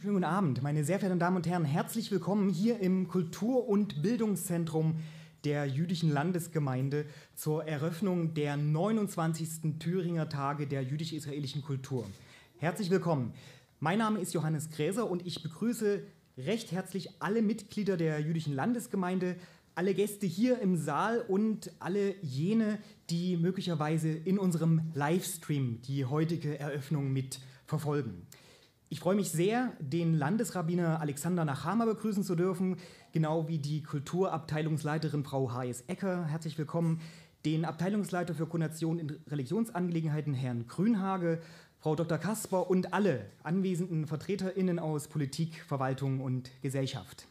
Schönen guten Abend, meine sehr verehrten Damen und Herren. Herzlich willkommen hier im Kultur- und Bildungszentrum der Jüdischen Landesgemeinde zur Eröffnung der 29. Thüringer Tage der jüdisch-israelischen Kultur. Herzlich willkommen. Mein Name ist Johannes Gräser und ich begrüße recht herzlich alle Mitglieder der Jüdischen Landesgemeinde, alle Gäste hier im Saal und alle jene, die möglicherweise in unserem Livestream die heutige Eröffnung mit verfolgen. Ich freue mich sehr, den Landesrabbiner Alexander Nachama begrüßen zu dürfen, genau wie die Kulturabteilungsleiterin Frau Hayes Ecker. Herzlich willkommen. Den Abteilungsleiter für Koordination in Religionsangelegenheiten, Herrn Grünhage, Frau Dr. Kasper und alle anwesenden VertreterInnen aus Politik, Verwaltung und Gesellschaft.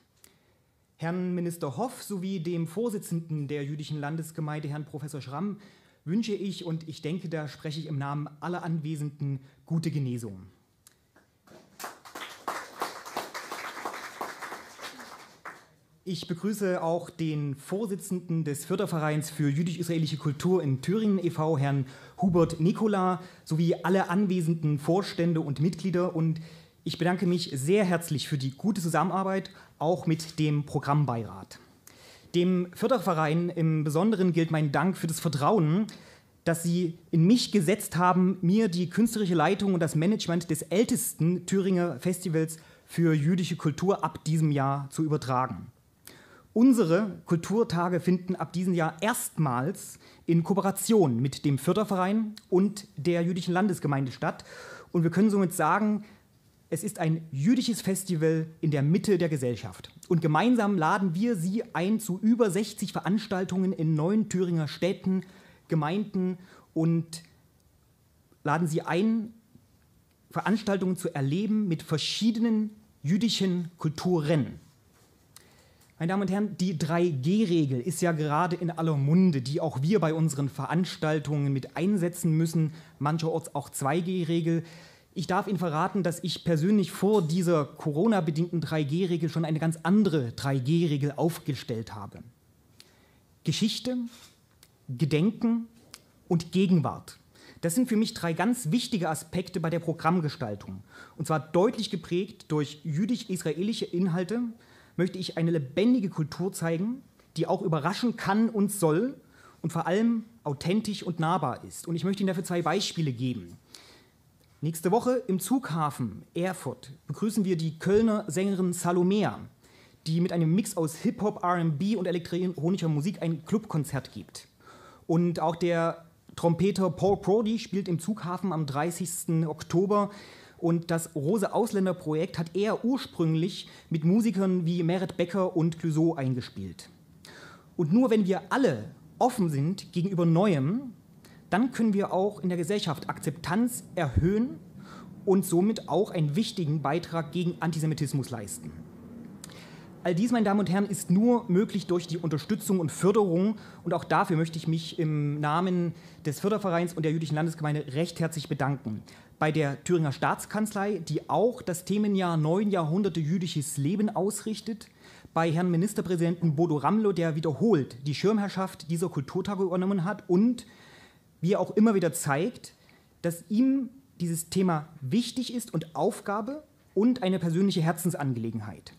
Herrn Minister Hoff sowie dem Vorsitzenden der jüdischen Landesgemeinde, Herrn Professor Schramm, wünsche ich, und ich denke, da spreche ich im Namen aller Anwesenden, gute Genesung. Ich begrüße auch den Vorsitzenden des Fördervereins für jüdisch-israelische Kultur in Thüringen e.V., Herrn Hubert Nikola, sowie alle anwesenden Vorstände und Mitglieder. Und ich bedanke mich sehr herzlich für die gute Zusammenarbeit, auch mit dem Programmbeirat. Dem Förderverein im Besonderen gilt mein Dank für das Vertrauen, das Sie in mich gesetzt haben, mir die künstlerische Leitung und das Management des ältesten Thüringer Festivals für jüdische Kultur ab diesem Jahr zu übertragen. Unsere Kulturtage finden ab diesem Jahr erstmals in Kooperation mit dem Förderverein und der jüdischen Landesgemeinde statt. Und wir können somit sagen, es ist ein jüdisches Festival in der Mitte der Gesellschaft. Und gemeinsam laden wir Sie ein zu über 60 Veranstaltungen in neun Thüringer Städten, Gemeinden und laden Sie ein, Veranstaltungen zu erleben mit verschiedenen jüdischen Kulturen. Meine Damen und Herren, die 3G-Regel ist ja gerade in aller Munde, die auch wir bei unseren Veranstaltungen mit einsetzen müssen, mancherorts auch 2G-Regel. Ich darf Ihnen verraten, dass ich persönlich vor dieser Corona-bedingten 3G-Regel schon eine ganz andere 3G-Regel aufgestellt habe. Geschichte, Gedenken und Gegenwart. Das sind für mich drei ganz wichtige Aspekte bei der Programmgestaltung. Und zwar deutlich geprägt durch jüdisch-israelische Inhalte, möchte ich eine lebendige Kultur zeigen, die auch überraschen kann und soll und vor allem authentisch und nahbar ist. Und ich möchte Ihnen dafür zwei Beispiele geben. Nächste Woche im Zughafen Erfurt begrüßen wir die Kölner Sängerin Salomea, die mit einem Mix aus Hip-Hop, RB und elektronischer Musik ein Clubkonzert gibt. Und auch der Trompeter Paul Prody spielt im Zughafen am 30. Oktober und das Rose Ausländer Projekt hat er ursprünglich mit Musikern wie Meret Becker und Clouseau eingespielt. Und nur wenn wir alle offen sind gegenüber Neuem, dann können wir auch in der Gesellschaft Akzeptanz erhöhen und somit auch einen wichtigen Beitrag gegen Antisemitismus leisten. All dies, meine Damen und Herren, ist nur möglich durch die Unterstützung und Förderung. Und auch dafür möchte ich mich im Namen des Fördervereins und der jüdischen Landesgemeinde recht herzlich bedanken bei der Thüringer Staatskanzlei, die auch das Themenjahr Neun Jahrhunderte jüdisches Leben ausrichtet, bei Herrn Ministerpräsidenten Bodo Ramlo, der wiederholt die Schirmherrschaft dieser Kulturtage übernommen hat und wie er auch immer wieder zeigt, dass ihm dieses Thema wichtig ist und Aufgabe und eine persönliche Herzensangelegenheit.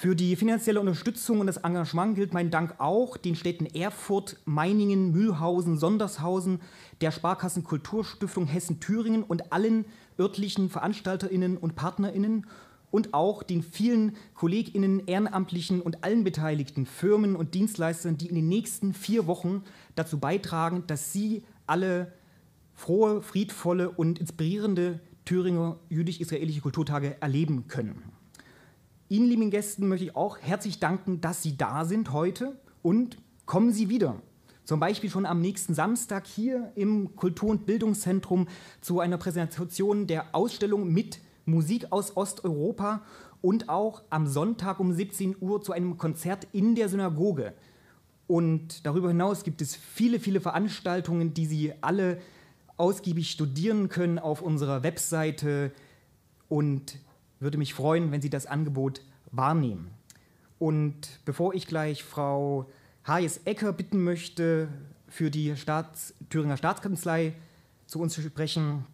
Für die finanzielle Unterstützung und das Engagement gilt mein Dank auch den Städten Erfurt, Meiningen, Mühlhausen, Sondershausen, der Sparkassen Kulturstiftung Hessen-Thüringen und allen örtlichen VeranstalterInnen und PartnerInnen und auch den vielen KollegInnen, Ehrenamtlichen und allen beteiligten Firmen und Dienstleistern, die in den nächsten vier Wochen dazu beitragen, dass Sie alle frohe, friedvolle und inspirierende Thüringer jüdisch-israelische Kulturtage erleben können. Ihnen, lieben Gästen, möchte ich auch herzlich danken, dass Sie da sind heute und kommen Sie wieder. Zum Beispiel schon am nächsten Samstag hier im Kultur- und Bildungszentrum zu einer Präsentation der Ausstellung mit Musik aus Osteuropa und auch am Sonntag um 17 Uhr zu einem Konzert in der Synagoge. Und darüber hinaus gibt es viele, viele Veranstaltungen, die Sie alle ausgiebig studieren können auf unserer Webseite. Und würde mich freuen, wenn Sie das Angebot wahrnehmen. Und bevor ich gleich Frau Hayes Ecker bitten möchte, für die Staats Thüringer Staatskanzlei zu uns zu sprechen,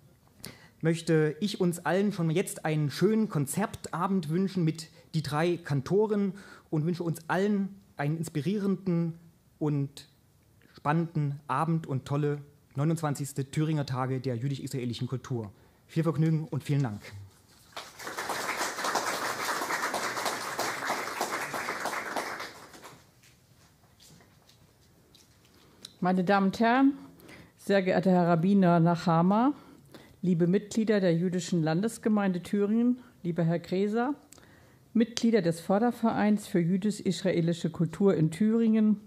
möchte ich uns allen schon jetzt einen schönen Konzertabend wünschen mit die drei Kantoren und wünsche uns allen einen inspirierenden und spannenden Abend und tolle 29. Thüringer Tage der jüdisch-israelischen Kultur. Viel Vergnügen und vielen Dank. Meine Damen und Herren, sehr geehrter Herr Rabbiner Nachama, liebe Mitglieder der Jüdischen Landesgemeinde Thüringen, lieber Herr Gräser, Mitglieder des Fördervereins für jüdisch-israelische Kultur in Thüringen,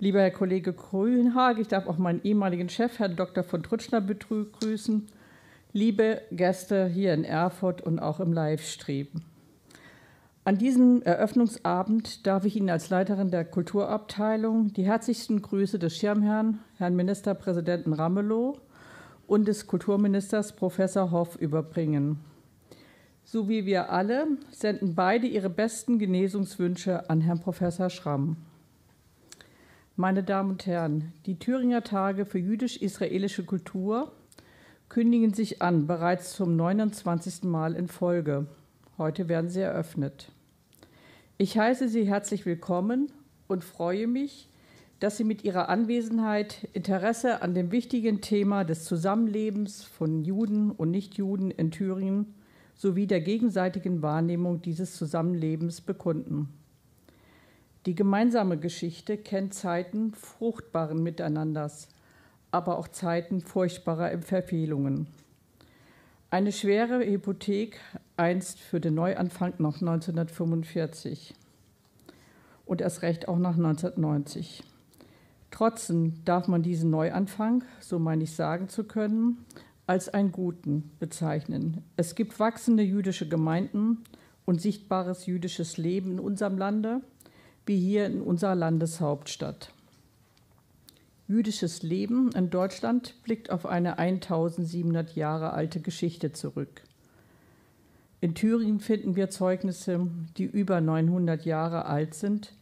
lieber Herr Kollege Grünhag, ich darf auch meinen ehemaligen Chef, Herrn Dr. von Trutschner, begrüßen, liebe Gäste hier in Erfurt und auch im Livestream. An diesem Eröffnungsabend darf ich Ihnen als Leiterin der Kulturabteilung die herzlichsten Grüße des Schirmherrn, Herrn Ministerpräsidenten Ramelow, und des Kulturministers Professor Hoff überbringen. So wie wir alle senden beide ihre besten Genesungswünsche an Herrn Professor Schramm. Meine Damen und Herren, die Thüringer Tage für jüdisch-israelische Kultur kündigen sich an, bereits zum 29. Mal in Folge. Heute werden sie eröffnet. Ich heiße Sie herzlich willkommen und freue mich, dass Sie mit Ihrer Anwesenheit Interesse an dem wichtigen Thema des Zusammenlebens von Juden und Nichtjuden in Thüringen sowie der gegenseitigen Wahrnehmung dieses Zusammenlebens bekunden. Die gemeinsame Geschichte kennt Zeiten fruchtbaren Miteinanders, aber auch Zeiten furchtbarer Verfehlungen. Eine schwere Hypothek einst für den Neuanfang nach 1945 und erst recht auch nach 1990. Trotzdem darf man diesen Neuanfang, so meine ich sagen zu können, als einen guten bezeichnen. Es gibt wachsende jüdische Gemeinden und sichtbares jüdisches Leben in unserem Lande, wie hier in unserer Landeshauptstadt. Jüdisches Leben in Deutschland blickt auf eine 1700 Jahre alte Geschichte zurück. In Thüringen finden wir Zeugnisse, die über 900 Jahre alt sind,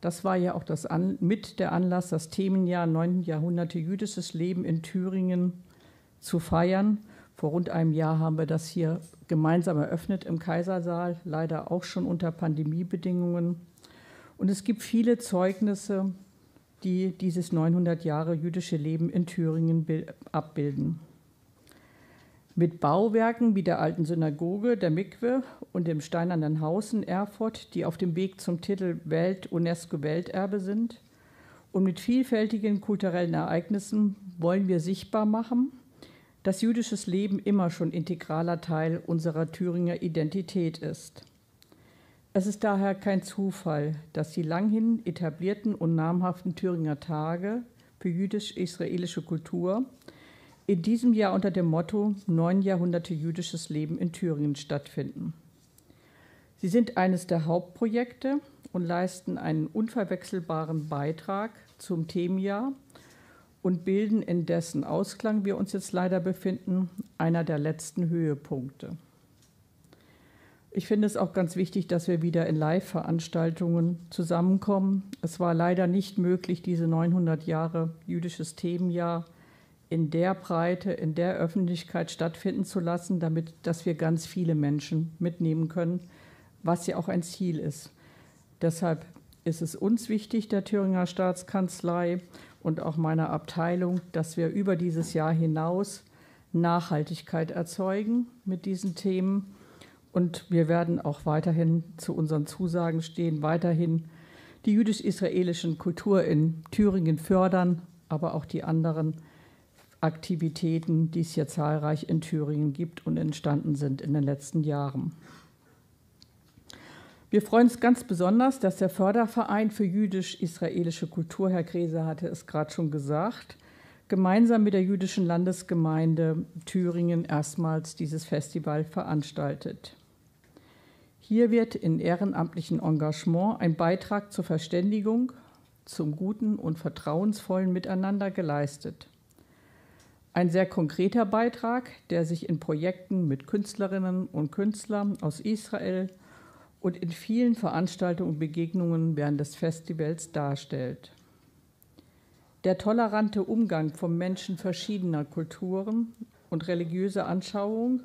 das war ja auch das An mit der Anlass, das Themenjahr 9. Jahrhunderte jüdisches Leben in Thüringen zu feiern. Vor rund einem Jahr haben wir das hier gemeinsam eröffnet im Kaisersaal, leider auch schon unter Pandemiebedingungen. Und es gibt viele Zeugnisse, die dieses 900 Jahre jüdische Leben in Thüringen abbilden mit Bauwerken wie der alten Synagoge, der Mikwe und dem Steinernen Haus in Erfurt, die auf dem Weg zum Titel Welt UNESCO Welterbe sind. Und mit vielfältigen kulturellen Ereignissen wollen wir sichtbar machen, dass jüdisches Leben immer schon integraler Teil unserer Thüringer Identität ist. Es ist daher kein Zufall, dass die langhin etablierten und namhaften Thüringer Tage für jüdisch-israelische Kultur in diesem Jahr unter dem Motto Neun Jahrhunderte jüdisches Leben in Thüringen stattfinden. Sie sind eines der Hauptprojekte und leisten einen unverwechselbaren Beitrag zum Themenjahr und bilden in dessen Ausklang wir uns jetzt leider befinden, einer der letzten Höhepunkte. Ich finde es auch ganz wichtig, dass wir wieder in Live-Veranstaltungen zusammenkommen. Es war leider nicht möglich, diese 900 Jahre jüdisches Themenjahr in der Breite, in der Öffentlichkeit stattfinden zu lassen, damit dass wir ganz viele Menschen mitnehmen können, was ja auch ein Ziel ist. Deshalb ist es uns wichtig, der Thüringer Staatskanzlei und auch meiner Abteilung, dass wir über dieses Jahr hinaus Nachhaltigkeit erzeugen mit diesen Themen. Und wir werden auch weiterhin zu unseren Zusagen stehen, weiterhin die jüdisch-israelischen Kultur in Thüringen fördern, aber auch die anderen Aktivitäten, die es hier zahlreich in Thüringen gibt und entstanden sind in den letzten Jahren. Wir freuen uns ganz besonders, dass der Förderverein für jüdisch-israelische Kultur, Herr Grese hatte es gerade schon gesagt, gemeinsam mit der jüdischen Landesgemeinde Thüringen erstmals dieses Festival veranstaltet. Hier wird in ehrenamtlichem Engagement ein Beitrag zur Verständigung, zum guten und vertrauensvollen Miteinander geleistet. Ein sehr konkreter Beitrag, der sich in Projekten mit Künstlerinnen und Künstlern aus Israel und in vielen Veranstaltungen und Begegnungen während des Festivals darstellt. Der tolerante Umgang von Menschen verschiedener Kulturen und religiöse Anschauung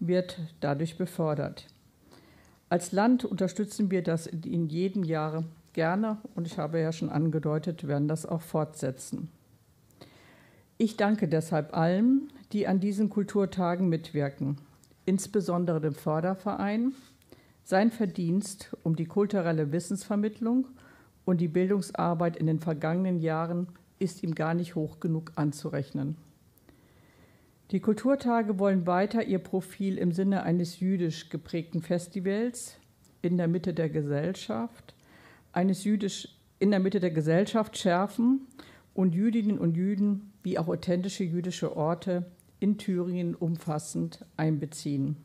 wird dadurch befördert. Als Land unterstützen wir das in jedem Jahr gerne und ich habe ja schon angedeutet, werden das auch fortsetzen. Ich danke deshalb allen, die an diesen Kulturtagen mitwirken, insbesondere dem Förderverein. Sein Verdienst um die kulturelle Wissensvermittlung und die Bildungsarbeit in den vergangenen Jahren ist ihm gar nicht hoch genug anzurechnen. Die Kulturtage wollen weiter ihr Profil im Sinne eines jüdisch geprägten Festivals in der Mitte der Gesellschaft, eines jüdisch in der Mitte der Gesellschaft schärfen und Jüdinnen und Jüden wie auch authentische jüdische Orte in Thüringen umfassend einbeziehen.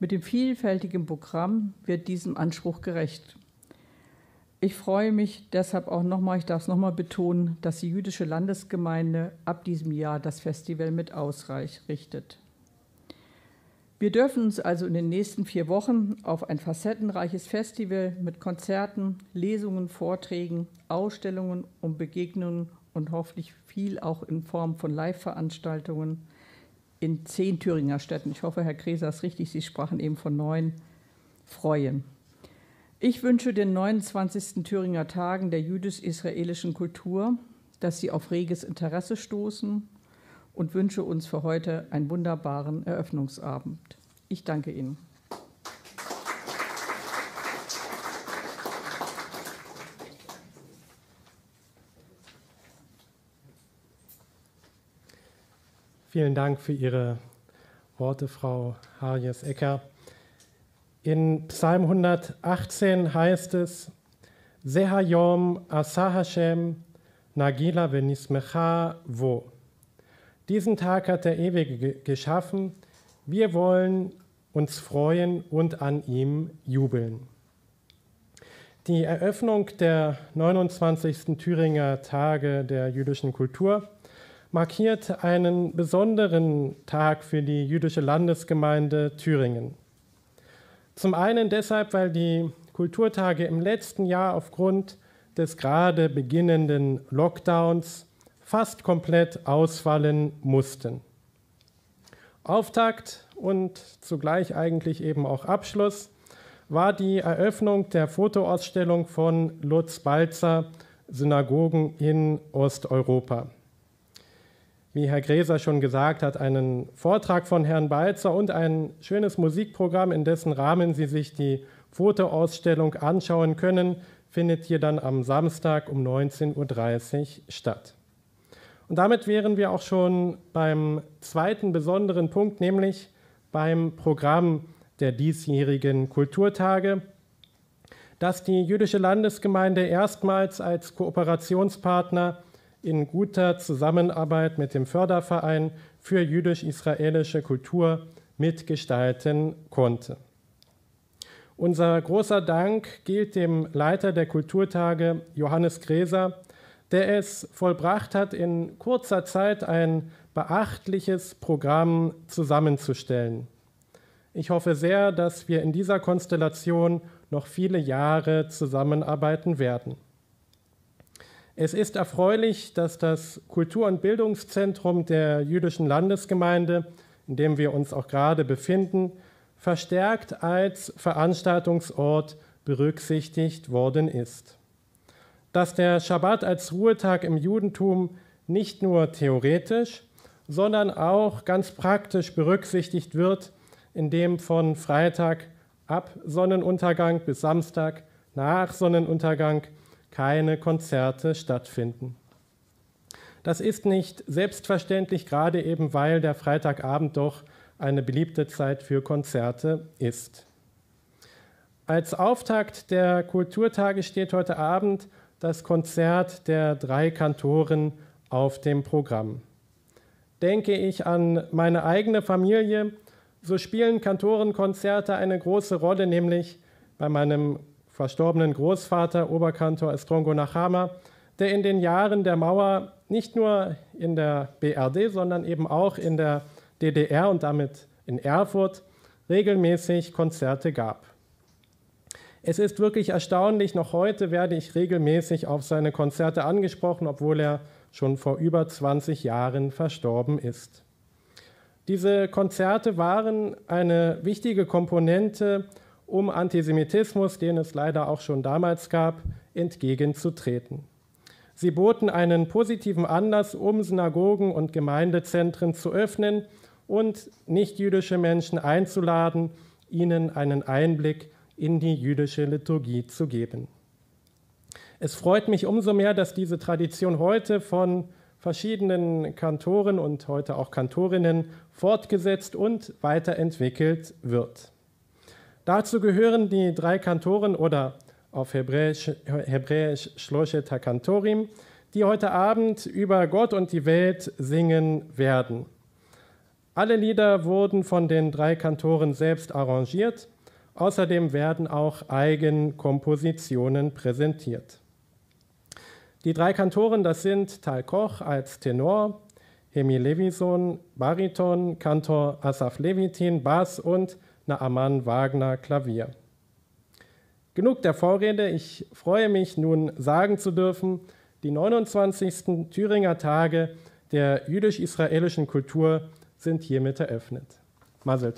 Mit dem vielfältigen Programm wird diesem Anspruch gerecht. Ich freue mich deshalb auch nochmal, ich darf es nochmal betonen, dass die jüdische Landesgemeinde ab diesem Jahr das Festival mit ausrichtet. Wir dürfen uns also in den nächsten vier Wochen auf ein facettenreiches Festival mit Konzerten, Lesungen, Vorträgen, Ausstellungen und Begegnungen und hoffentlich viel auch in Form von Live-Veranstaltungen in zehn Thüringer Städten, ich hoffe, Herr Kreser ist richtig, Sie sprachen eben von neun, freuen. Ich wünsche den 29. Thüringer Tagen der jüdisch-israelischen Kultur, dass sie auf reges Interesse stoßen und wünsche uns für heute einen wunderbaren Eröffnungsabend. Ich danke Ihnen. Vielen Dank für Ihre Worte, Frau Harjes-Ecker. In Psalm 118 heißt es, Sehayom Asa Hashem Nagila Venismecha Vo. Diesen Tag hat der Ewige geschaffen. Wir wollen uns freuen und an ihm jubeln. Die Eröffnung der 29. Thüringer Tage der jüdischen Kultur markiert einen besonderen Tag für die jüdische Landesgemeinde Thüringen. Zum einen deshalb, weil die Kulturtage im letzten Jahr aufgrund des gerade beginnenden Lockdowns fast komplett ausfallen mussten. Auftakt und zugleich eigentlich eben auch Abschluss war die Eröffnung der Fotoausstellung von Lutz Balzer Synagogen in Osteuropa wie Herr Gräser schon gesagt hat, einen Vortrag von Herrn Balzer und ein schönes Musikprogramm, in dessen Rahmen Sie sich die Fotoausstellung anschauen können, findet hier dann am Samstag um 19.30 Uhr statt. Und damit wären wir auch schon beim zweiten besonderen Punkt, nämlich beim Programm der diesjährigen Kulturtage, das die jüdische Landesgemeinde erstmals als Kooperationspartner in guter Zusammenarbeit mit dem Förderverein für jüdisch-israelische Kultur mitgestalten konnte. Unser großer Dank gilt dem Leiter der Kulturtage, Johannes Gräser, der es vollbracht hat, in kurzer Zeit ein beachtliches Programm zusammenzustellen. Ich hoffe sehr, dass wir in dieser Konstellation noch viele Jahre zusammenarbeiten werden. Es ist erfreulich, dass das Kultur- und Bildungszentrum der jüdischen Landesgemeinde, in dem wir uns auch gerade befinden, verstärkt als Veranstaltungsort berücksichtigt worden ist. Dass der Schabbat als Ruhetag im Judentum nicht nur theoretisch, sondern auch ganz praktisch berücksichtigt wird, indem von Freitag ab Sonnenuntergang bis Samstag nach Sonnenuntergang keine Konzerte stattfinden. Das ist nicht selbstverständlich, gerade eben weil der Freitagabend doch eine beliebte Zeit für Konzerte ist. Als Auftakt der Kulturtage steht heute Abend das Konzert der drei Kantoren auf dem Programm. Denke ich an meine eigene Familie, so spielen Kantorenkonzerte eine große Rolle, nämlich bei meinem verstorbenen Großvater, Oberkantor Estrongo Nachama, der in den Jahren der Mauer nicht nur in der BRD, sondern eben auch in der DDR und damit in Erfurt regelmäßig Konzerte gab. Es ist wirklich erstaunlich, noch heute werde ich regelmäßig auf seine Konzerte angesprochen, obwohl er schon vor über 20 Jahren verstorben ist. Diese Konzerte waren eine wichtige Komponente, um Antisemitismus, den es leider auch schon damals gab, entgegenzutreten. Sie boten einen positiven Anlass, um Synagogen und Gemeindezentren zu öffnen und nichtjüdische Menschen einzuladen, ihnen einen Einblick in die jüdische Liturgie zu geben. Es freut mich umso mehr, dass diese Tradition heute von verschiedenen Kantoren und heute auch Kantorinnen fortgesetzt und weiterentwickelt wird. Dazu gehören die drei Kantoren oder auf Hebräisch, Hebräisch Shloshet HaKantorim, die heute Abend über Gott und die Welt singen werden. Alle Lieder wurden von den drei Kantoren selbst arrangiert. Außerdem werden auch Eigenkompositionen präsentiert. Die drei Kantoren, das sind Tal Koch als Tenor, Hemi Levison, Bariton, Kantor Asaf Levitin, Bass und Naaman Wagner, Klavier. Genug der Vorrede, ich freue mich nun sagen zu dürfen, die 29. Thüringer Tage der jüdisch-israelischen Kultur sind hiermit eröffnet. Mazel.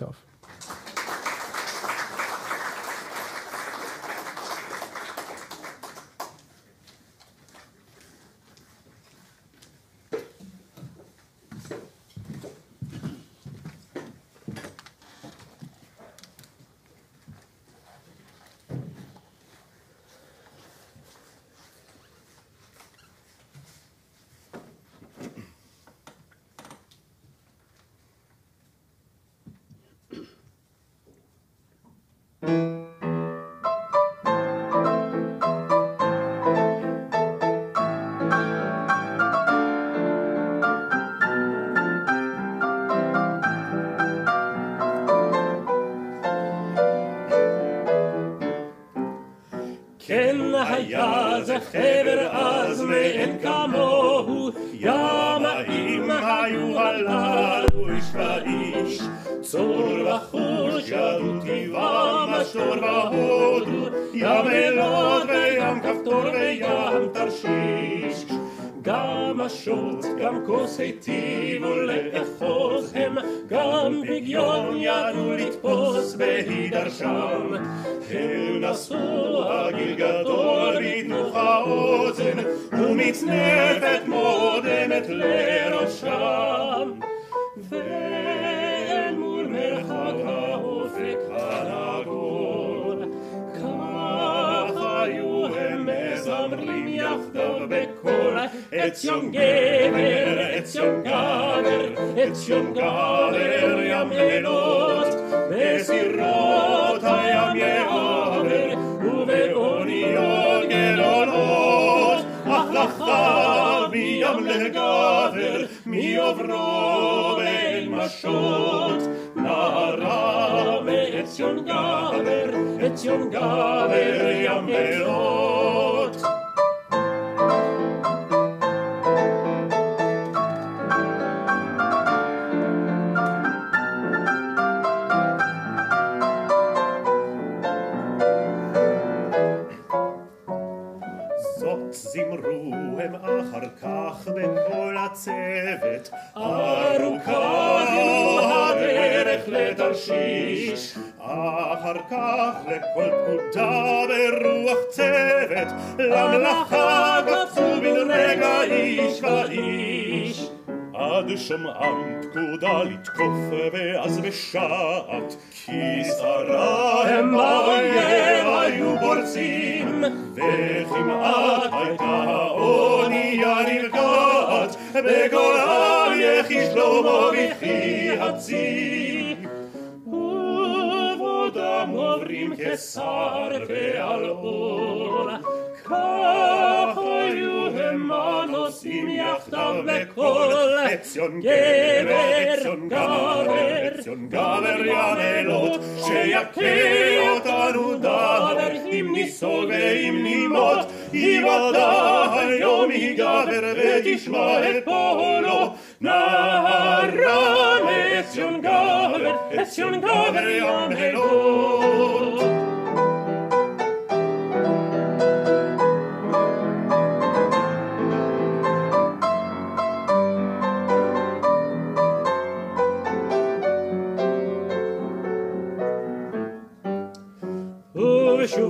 היה זה חבר אז מאין כמוהו, ים האם היו הללו איש לאיש. צור וחוש ידו טבעם אשור והודו, ים אלעד וים כפתור וים תרשיש. כוס היטיבו לאחוז הם, גם פגיון ידעו לתפוס בהידרשם. הם נשאו הגיל גדול בתנוך האוזן, ומצנפת מורדמת לראשם. after the cola. Etzion geber, etzion gaber, etzion gaber, jam lelot, besirrota jam jehaber, uve onio gelonot, aflachabi jam legaber, mi ovrove el mashot, Narave etzion gaber, etzion gaber, jam lelot. הצוות. ארוכה הדרך לתרשיש, אחר כך לכל פקודה ברוח צוות, למלאכה קפצו בן רגע איש ואיש. עד שומעם פקודה לתקוף ואז בשעת כי שרה הם האויב היו פורצים וכמעט הייתה האונייה נרגעת בגורל יחי שלמה וכי הצי ובודם עוברים כשר ועל אור כך היו הם הנוסעים יחדיו בכל אציון גבר, אציון גבר, אציון גבר יעמלות, שיכה אותנו דבר, אם ניסוג ואם נימות, יוודע היום יגבר ותשמע את פועלו, נערה אציון גבר, אציון גבר יעמלות.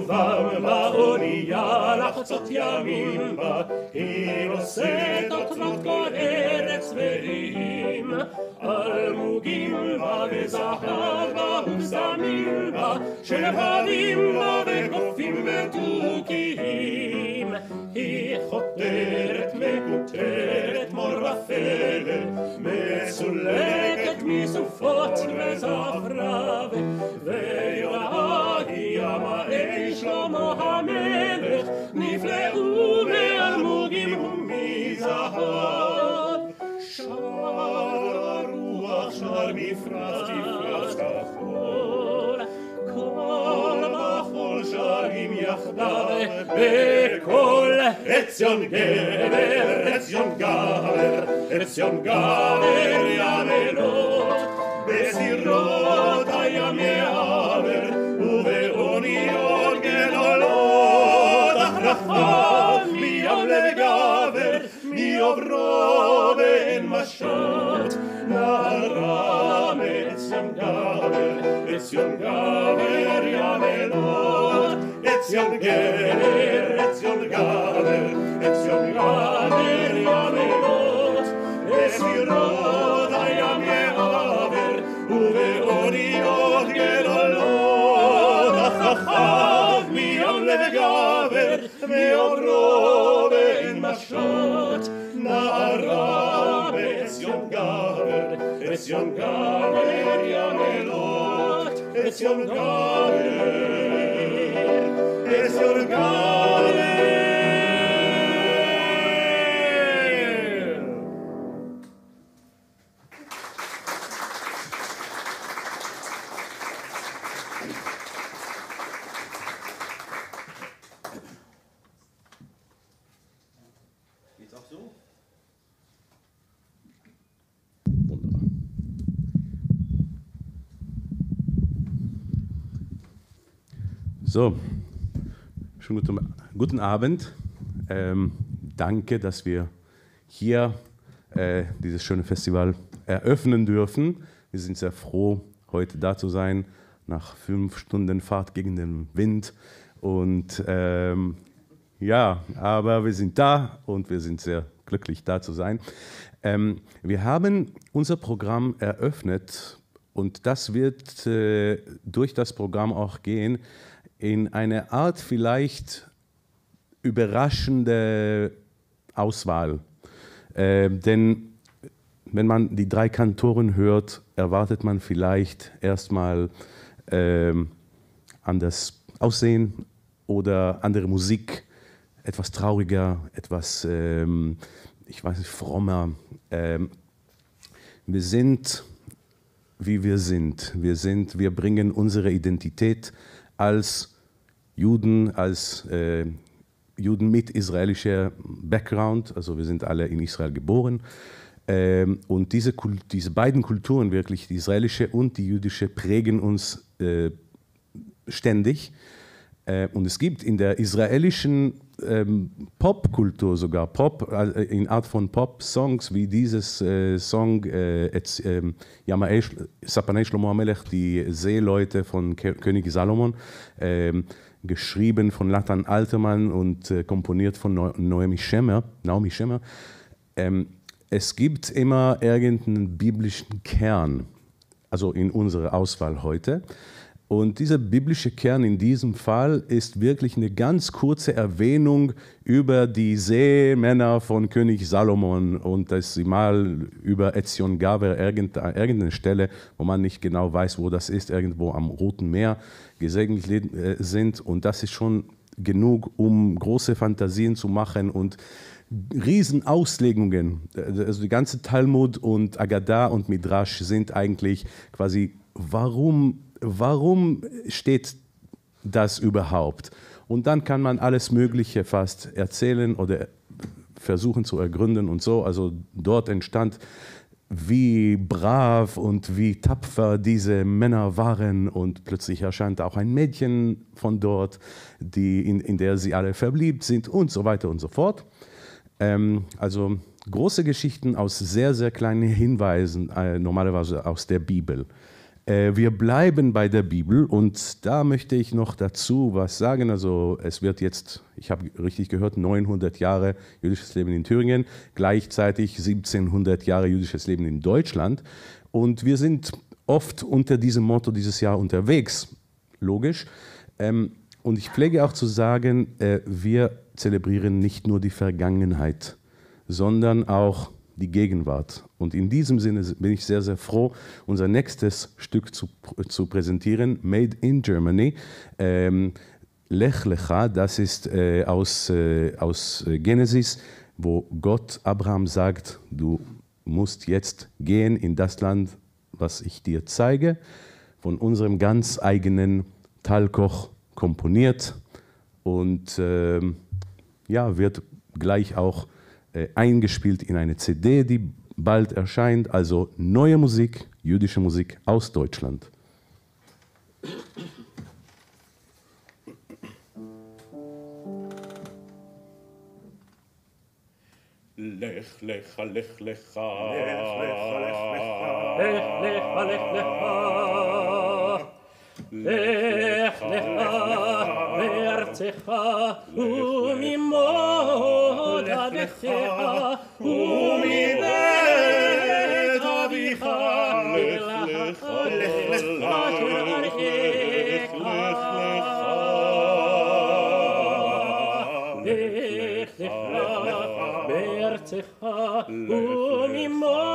ובם באונייה לחצות ימים בה, היא נושאת אותנות כל ארץ ואיים. אלמוגים בה וזהב בה וזמים בה, שלבבים בה וקופים ותוכיים. היא חותרת מקוטרת מור ופלת, מסולקת מסופות וזפרב, ויראה mi frasti frasta for kol vachol sharim yachdav bekol etzion gever etzion gaver etzion gaver yamelot besirot hayameh Gaber, Etzion Gaber, Jamelot. Etzion Gerer, Etzion Gaber, Etzion Gaber, Jamelot. Es Mirod, Ayam Yehaber, Uwe Oriot, Gelolot. Achachav, Miam Lev Gaber, Miam Rove, In Mashot, Na'arah, Etzion gaber jamelot, Etzion gaber, Etzion gaber. Thank you. So, schönen guten, guten Abend. Ähm, danke, dass wir hier äh, dieses schöne Festival eröffnen dürfen. Wir sind sehr froh, heute da zu sein, nach fünf Stunden Fahrt gegen den Wind. Und ähm, ja, aber wir sind da und wir sind sehr glücklich, da zu sein. Ähm, wir haben unser Programm eröffnet und das wird äh, durch das Programm auch gehen in eine Art vielleicht überraschende Auswahl. Äh, denn wenn man die drei Kantoren hört, erwartet man vielleicht erstmal ähm, anders Aussehen oder andere Musik, etwas trauriger, etwas, ähm, ich weiß nicht, frommer. Ähm, wir sind, wie wir sind. Wir sind, wir bringen unsere Identität als Juden, als äh, Juden mit israelischer Background, also wir sind alle in Israel geboren. Ähm, und diese, diese beiden Kulturen, wirklich die israelische und die jüdische, prägen uns äh, ständig. Äh, und es gibt in der israelischen ähm, Popkultur sogar Pop, äh, in Art von Pop-Songs wie dieses äh, Song äh, ähm, Sapanei Shlomo HaMelech, die Seeleute von Ke König Salomon, ähm, geschrieben von Latan Altermann und äh, komponiert von Neu- Naomi Shemer. Naomi Shemer. Ähm, es gibt immer irgendeinen biblischen Kern, also in unserer Auswahl heute. Und dieser biblische Kern in diesem Fall ist wirklich eine ganz kurze Erwähnung über die Seemänner von König Salomon und dass sie mal über Etzion Gaber irgend- an irgendeiner Stelle, wo man nicht genau weiß, wo das ist, irgendwo am Roten Meer gesegnet äh, sind. Und das ist schon genug, um große Fantasien zu machen und Riesenauslegungen. Also die ganze Talmud und Agadah und Midrash sind eigentlich quasi, warum, warum steht das überhaupt? Und dann kann man alles Mögliche fast erzählen oder versuchen zu ergründen und so. Also dort entstand, wie brav und wie tapfer diese Männer waren und plötzlich erscheint auch ein Mädchen von dort, die in, in der sie alle verliebt sind und so weiter und so fort. Ähm, also große Geschichten aus sehr, sehr kleinen Hinweisen, äh, normalerweise aus der Bibel. Äh, wir bleiben bei der Bibel und da möchte ich noch dazu was sagen. Also es wird jetzt, ich habe richtig gehört, 900 Jahre jüdisches Leben in Thüringen, gleichzeitig 1700 Jahre jüdisches Leben in Deutschland. Und wir sind oft unter diesem Motto dieses Jahr unterwegs, logisch. Ähm, und ich pflege auch zu sagen, äh, wir zelebrieren nicht nur die Vergangenheit, sondern auch die Gegenwart. Und in diesem Sinne bin ich sehr, sehr froh, unser nächstes Stück zu, zu präsentieren, Made in Germany. Ähm, Lech Lecha, das ist äh, aus, äh, aus Genesis, wo Gott Abraham sagt, du musst jetzt gehen in das Land, was ich dir zeige, von unserem ganz eigenen Talkoch komponiert und äh, ja, wird gleich auch äh, eingespielt in eine CD, die bald erscheint. Also neue Musik, jüdische Musik aus Deutschland. Lech, lecha, lech, lecha. Lech, lecha, lech, lecha. Lech, lecha, מארצך וממולדתך ומבית אביך לך לך מארצך וממולדתך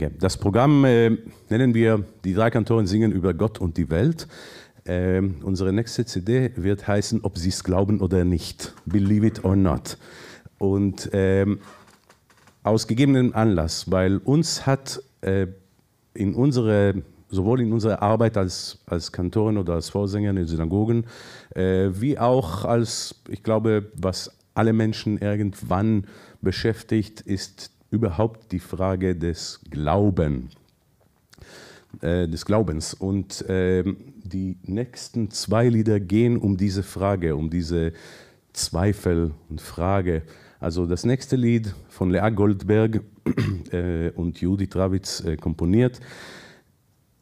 Danke. Das Programm äh, nennen wir Die drei Kantoren singen über Gott und die Welt. Äh, unsere nächste CD wird heißen, ob Sie es glauben oder nicht. Believe it or not. Und äh, aus gegebenem Anlass, weil uns hat äh, in unsere, sowohl in unserer Arbeit als, als Kantoren oder als Vorsänger in Synagogen, äh, wie auch als, ich glaube, was alle Menschen irgendwann beschäftigt, ist überhaupt die Frage des Glauben, äh, des Glaubens. Und äh, die nächsten zwei Lieder gehen um diese Frage, um diese Zweifel und Frage. Also das nächste Lied von Lea Goldberg äh, und Judith Ravitz äh, komponiert,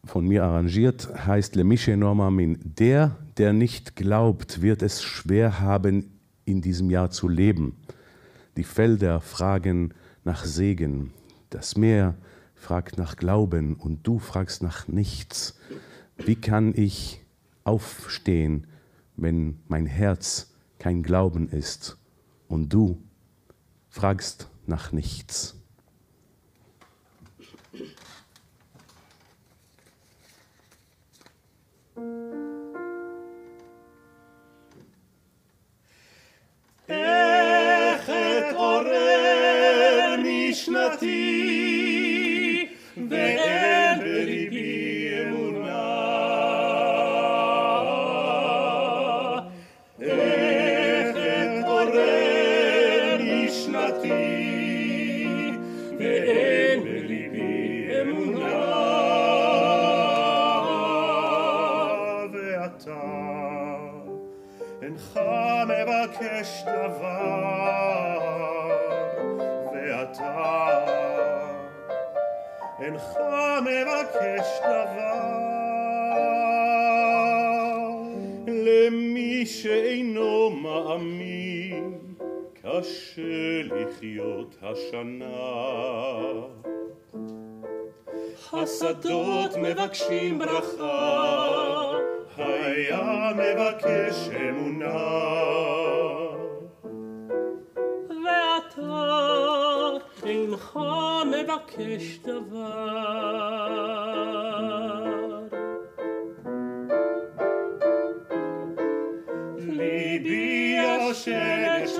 von mir arrangiert, heißt Le Mishe Normamin. Der, der nicht glaubt, wird es schwer haben, in diesem Jahr zu leben. Die Felder fragen, nach Segen. Das Meer fragt nach Glauben und du fragst nach nichts. Wie kann ich aufstehen, wenn mein Herz kein Glauben ist und du fragst nach nichts? Hey. na ti. לחיות השנה. השדות מבקשים ברכה, היה מבקש אמונה. ואתה אינך מבקש דבר. ליבי ישן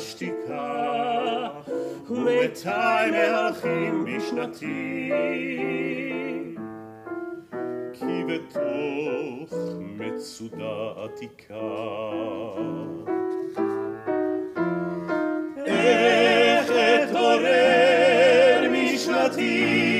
חלומי כבד שתיקה, ומתי מהלכים בשנתי. כי בתוך מצודה עתיקה. איך אתעורר משנתי,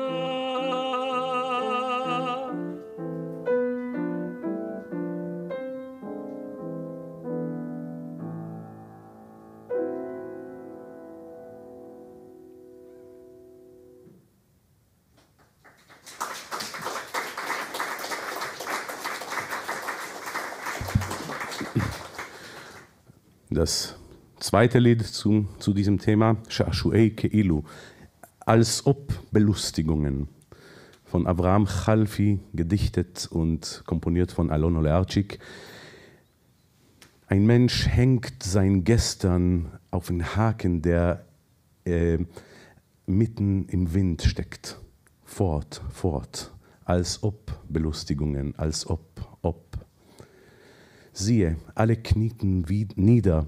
Das zweite Lied zu, zu diesem Thema, Shashuei Keilu, als ob Belustigungen, von Abraham Chalfi, gedichtet und komponiert von Alon Olearczyk. Ein Mensch hängt sein Gestern auf einen Haken, der äh, mitten im Wind steckt. Fort, fort, als ob Belustigungen, als ob, ob. Siehe, alle knieten nieder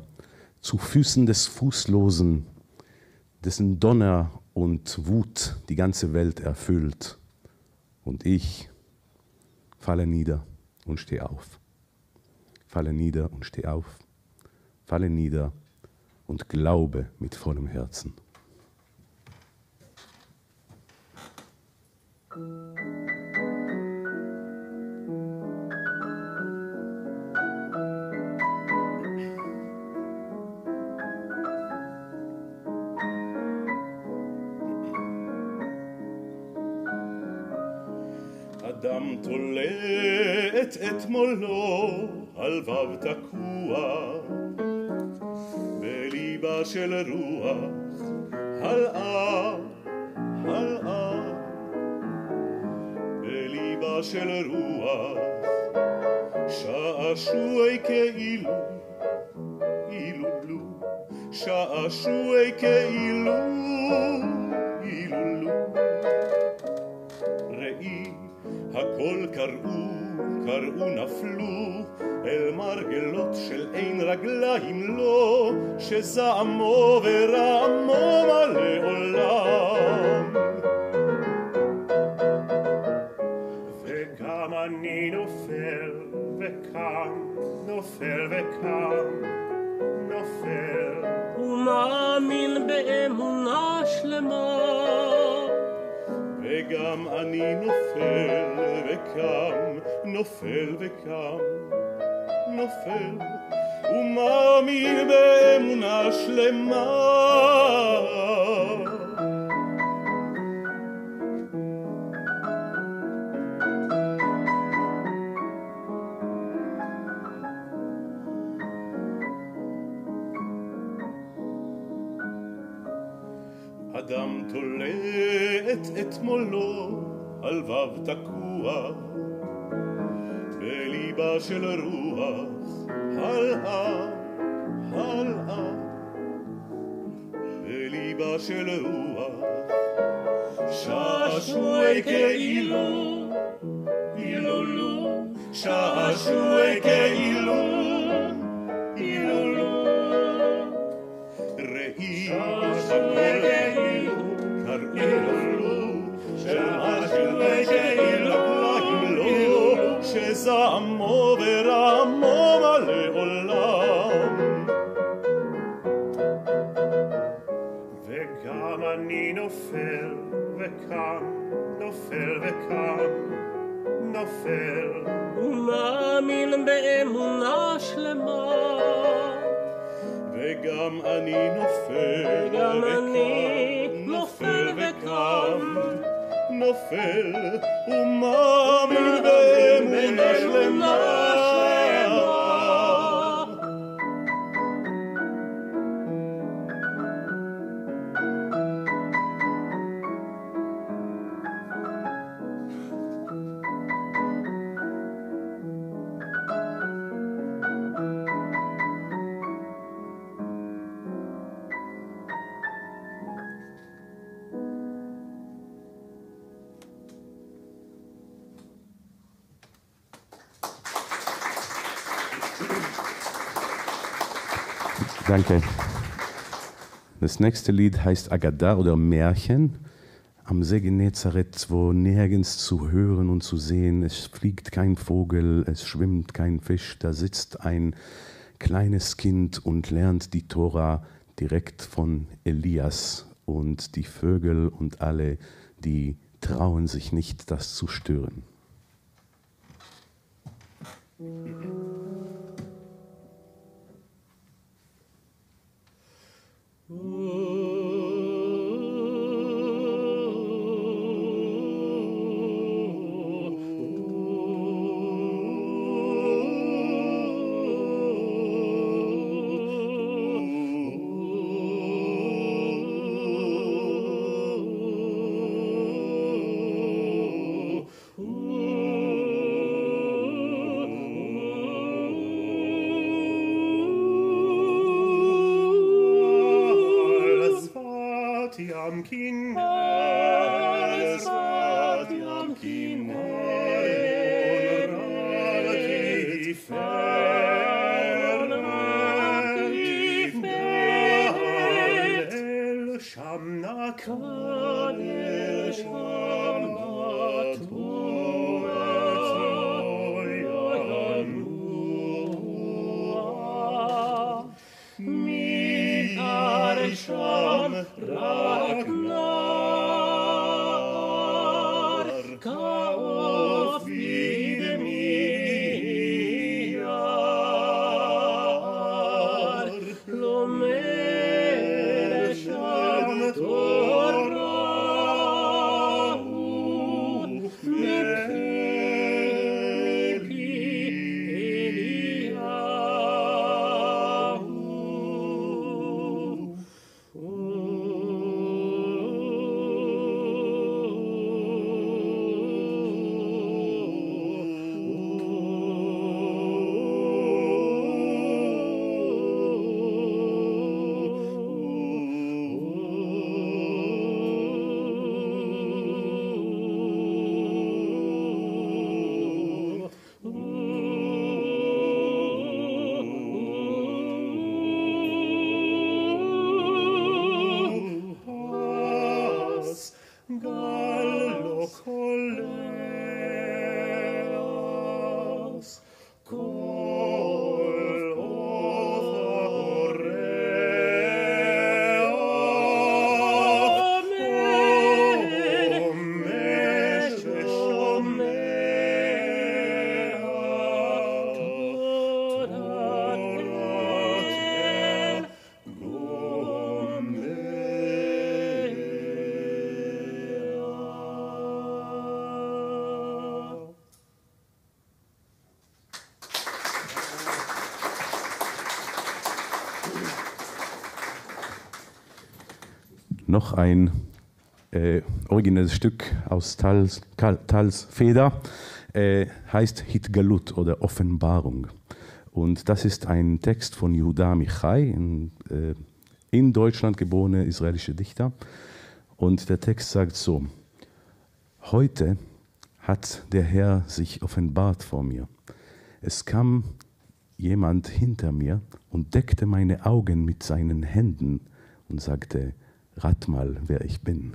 zu Füßen des Fußlosen, dessen Donner und Wut die ganze Welt erfüllt. Und ich falle nieder und stehe auf. Falle nieder und stehe auf. Falle nieder und glaube mit vollem Herzen. Thank you. תולה את אתמולו על וו תקוע. בליבה של רוח הלאה, הלאה. בליבה של רוח שעשועי כאילו אילו לו שעשועי כאילו הכל קראו, קראו נפלו, אל מרגלות של אין רגליים לו, שזעמו ורעמו מלא עולם. וגם אני נופל וקם, נופל וקם, נופל. ומאמין באמונה שלמה. וגם אני נופל וקם, נופל וקם, נופל, ומאמין באמונה שלמה. את אתמולו על וו תקוע בליבה של רוח הלאה, הלאה. בליבה של רוח שעשועי כאילו הילולו שעשועי כאילו נופל וקם, נופל ומאמין באמונה שלמה. וגם אני נופל גם וקם, אני נופל וקם. נופל ומאמין באמונה שלמה Danke. Das nächste Lied heißt Agada oder Märchen. Am See Genezareth, wo nirgends zu hören und zu sehen, es fliegt kein Vogel, es schwimmt kein Fisch, da sitzt ein kleines Kind und lernt die Tora direkt von Elias. Und die Vögel und alle, die trauen sich nicht, das zu stören. Ooh. Fleisch am noch ein äh, originelles Stück aus Tals, Tals Feder, äh, heißt Hitgalut oder Offenbarung. Und das ist ein Text von Yehuda Michai, ein äh, in Deutschland geborene israelische Dichter. Und der Text sagt so, heute hat der Herr sich offenbart vor mir. Es kam jemand hinter mir und deckte meine Augen mit seinen Händen und sagte, rat mal, wer ich bin.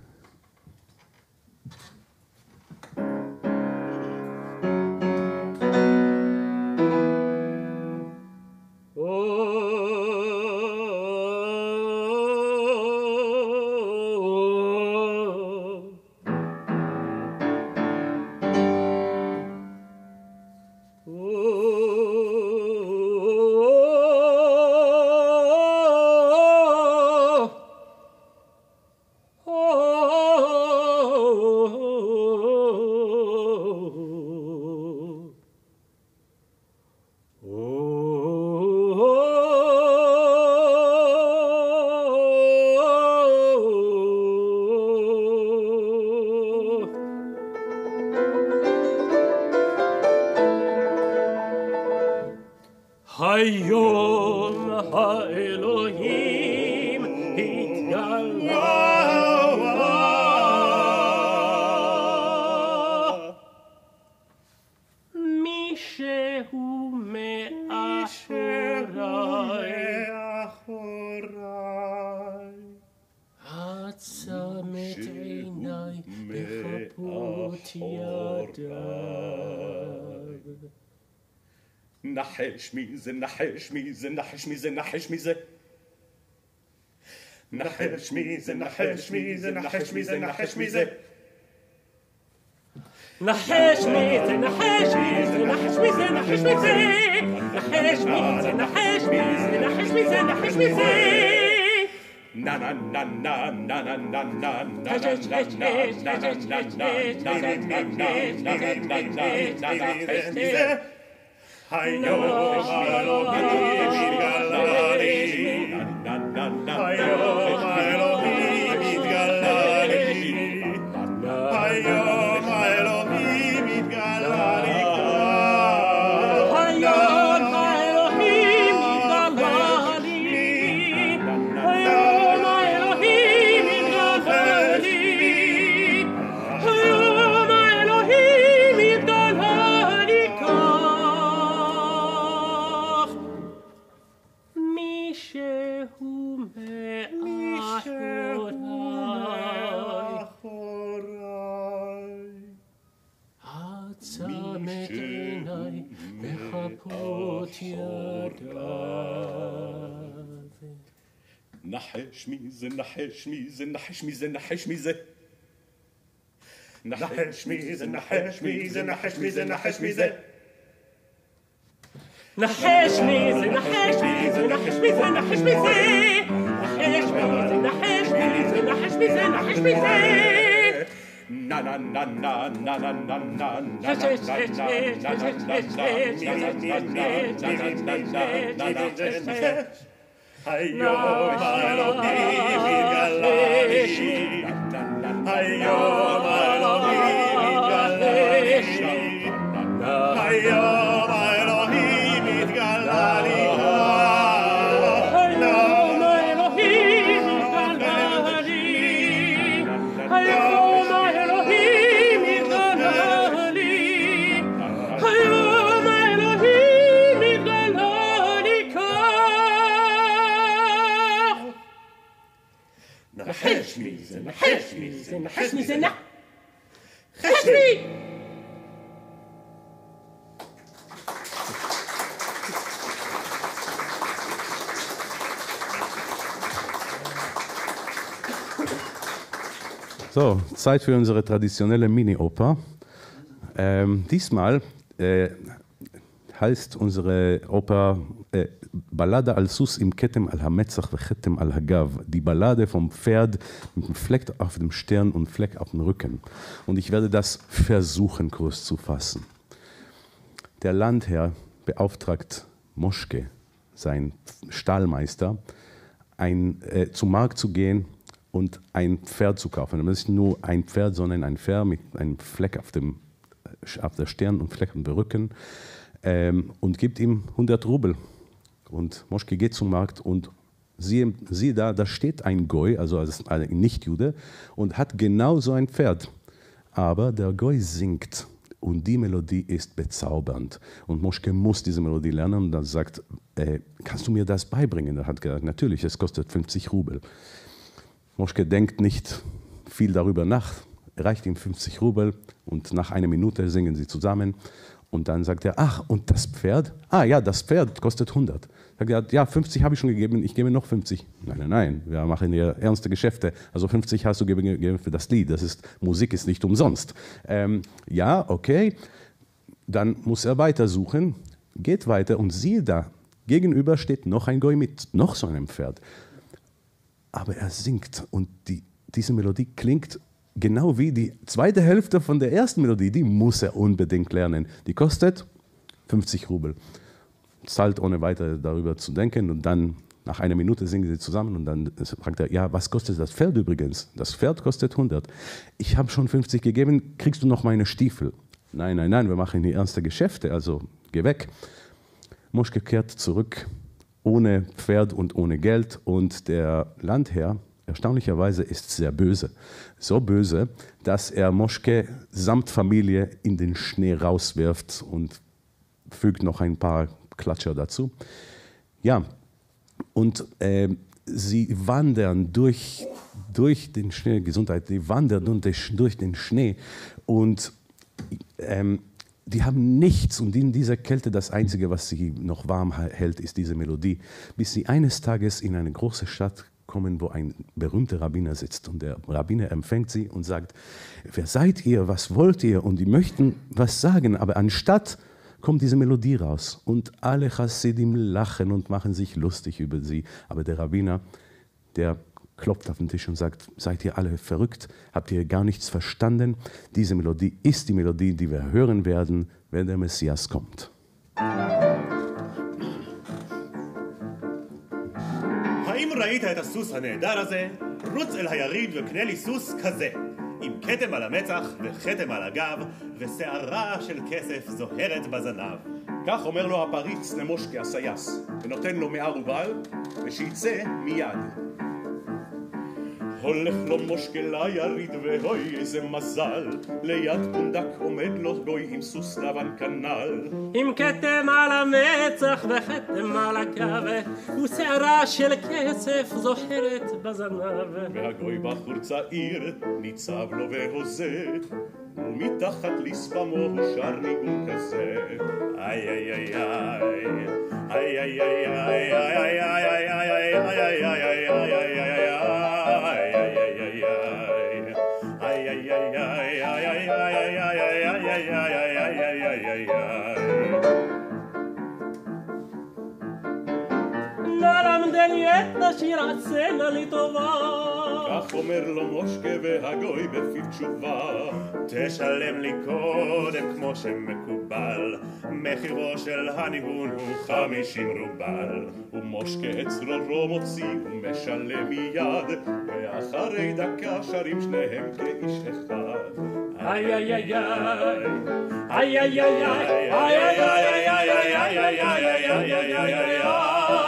حشميزة نحشميزة نحشميزة نحشميزة نحشميزة نحشميزة نحشميزة نحشميزة نحش ميزة نحش ميزة نحش ميزة نحش ميزة نحش ميزة نحش ميزة نحش ميزة نحش ميزة na Ay, yo, no, Nahşmize, nahşmize, nahşmize, nahşmize. Nahşmize, nahşmize, nahşmize, nahşmize. Nahşmize, nahşmize, nahşmize, nahşmize. Nahşmize, nahşmize, nahşmize, nahşmize. na na na na na na na na na na na na Aio Maria Galari Aio Maria So, Zeit für unsere traditionelle Mini-Oper. Ähm, diesmal äh, heißt unsere Oper äh, Ballade al Sus im Ketem al Hametzach Ketem al Hagav. Die Ballade vom Pferd mit einem Fleck auf dem Stirn und Fleck auf dem Rücken. Und ich werde das versuchen, kurz zu fassen. Der Landherr beauftragt Moschke, sein Stallmeister, ein, äh, zum Markt zu gehen und ein Pferd zu kaufen. Das ist nicht nur ein Pferd, sondern ein Pferd mit einem Fleck auf, dem, auf der Stirn und Fleck dem Rücken ähm, und gibt ihm 100 Rubel. Und Moschke geht zum Markt und siehe, siehe da, da steht ein Goy, also ein Nichtjude, und hat genau so ein Pferd. Aber der Goy singt und die Melodie ist bezaubernd. Und Moschke muss diese Melodie lernen und dann sagt, äh, kannst du mir das beibringen? Er hat gesagt, natürlich, es kostet 50 Rubel. Moschke denkt nicht viel darüber nach, reicht ihm 50 Rubel und nach einer Minute singen sie zusammen und dann sagt er, ach, und das Pferd? Ah ja, das Pferd kostet 100. Sagt er, ja, 50 habe ich schon gegeben, ich gebe noch 50. Nein, nein, nein, wir machen hier ernste Geschäfte. Also 50 hast du gegeben für das Lied, das ist, Musik ist nicht umsonst. Ähm, ja, okay, dann muss er weitersuchen, geht weiter und siehe da, gegenüber steht noch ein Goy mit noch so einem Pferd aber er singt und die, diese Melodie klingt genau wie die zweite Hälfte von der ersten Melodie. Die muss er unbedingt lernen. Die kostet 50 Rubel. Zahlt ohne weiter darüber zu denken und dann nach einer Minute singen sie zusammen und dann fragt er, ja, was kostet das Pferd übrigens? Das Pferd kostet 100. Ich habe schon 50 gegeben, kriegst du noch meine Stiefel? Nein, nein, nein, wir machen hier ernste Geschäfte, also geh weg. Moschke kehrt zurück ohne Pferd und ohne Geld. Und der Landherr, erstaunlicherweise, ist sehr böse. So böse, dass er Moschke samt Familie in den Schnee rauswirft und fügt noch ein paar Klatscher dazu. Ja, und äh, sie wandern durch, durch den Schnee, Gesundheit, sie wandern durch den Schnee und ähm, die haben nichts und in dieser Kälte das Einzige, was sie noch warm hält, ist diese Melodie, bis sie eines Tages in eine große Stadt kommen, wo ein berühmter Rabbiner sitzt. Und der Rabbiner empfängt sie und sagt, wer seid ihr, was wollt ihr? Und die möchten was sagen, aber anstatt kommt diese Melodie raus. Und alle Chassidim lachen und machen sich lustig über sie, aber der Rabbiner, der klopft auf den Tisch und sagt, seid ihr alle verrückt? Habt ihr gar nichts verstanden? Diese Melodie ist die Melodie, die wir hören werden, wenn der Messias kommt. האם ראית את הסוס הנהדר הזה? רוץ אל היריד וקנה לי סוס כזה, עם כתם על המצח וכתם על הגב, ושערה של כסף זוהרת בזנב. כך אומר לו הפריץ למושקה הסייס, ונותן לו מאה רובל, ושיצא מיד. הולך לו מושקה ליריד ואוי איזה מזל ליד פונדק עומד לו גוי עם סוס לבן כנל עם כתם על המצח וכתם על הקו ושערה של כסף זוכרת בזנב והגוי בחור צעיר ניצב לו והוזה ומתחת לשפמו הוא שר ניגון כזה איי איי איי איי איי איי איי איי איי איי איי איי את השיר עצנה לי טובה. כך אומר לו מושקה והגוי בפי תשובה. תשלם לי קודם כמו שמקובל, מחירו של הניגון הוא חמישים רובל. ומושקה את צרורו מוציא ומשלם מיד, ואחרי דקה שרים שניהם כאיש אחד. איי איי איי איי איי איי איי איי איי איי איי איי איי Ay, ay, ay,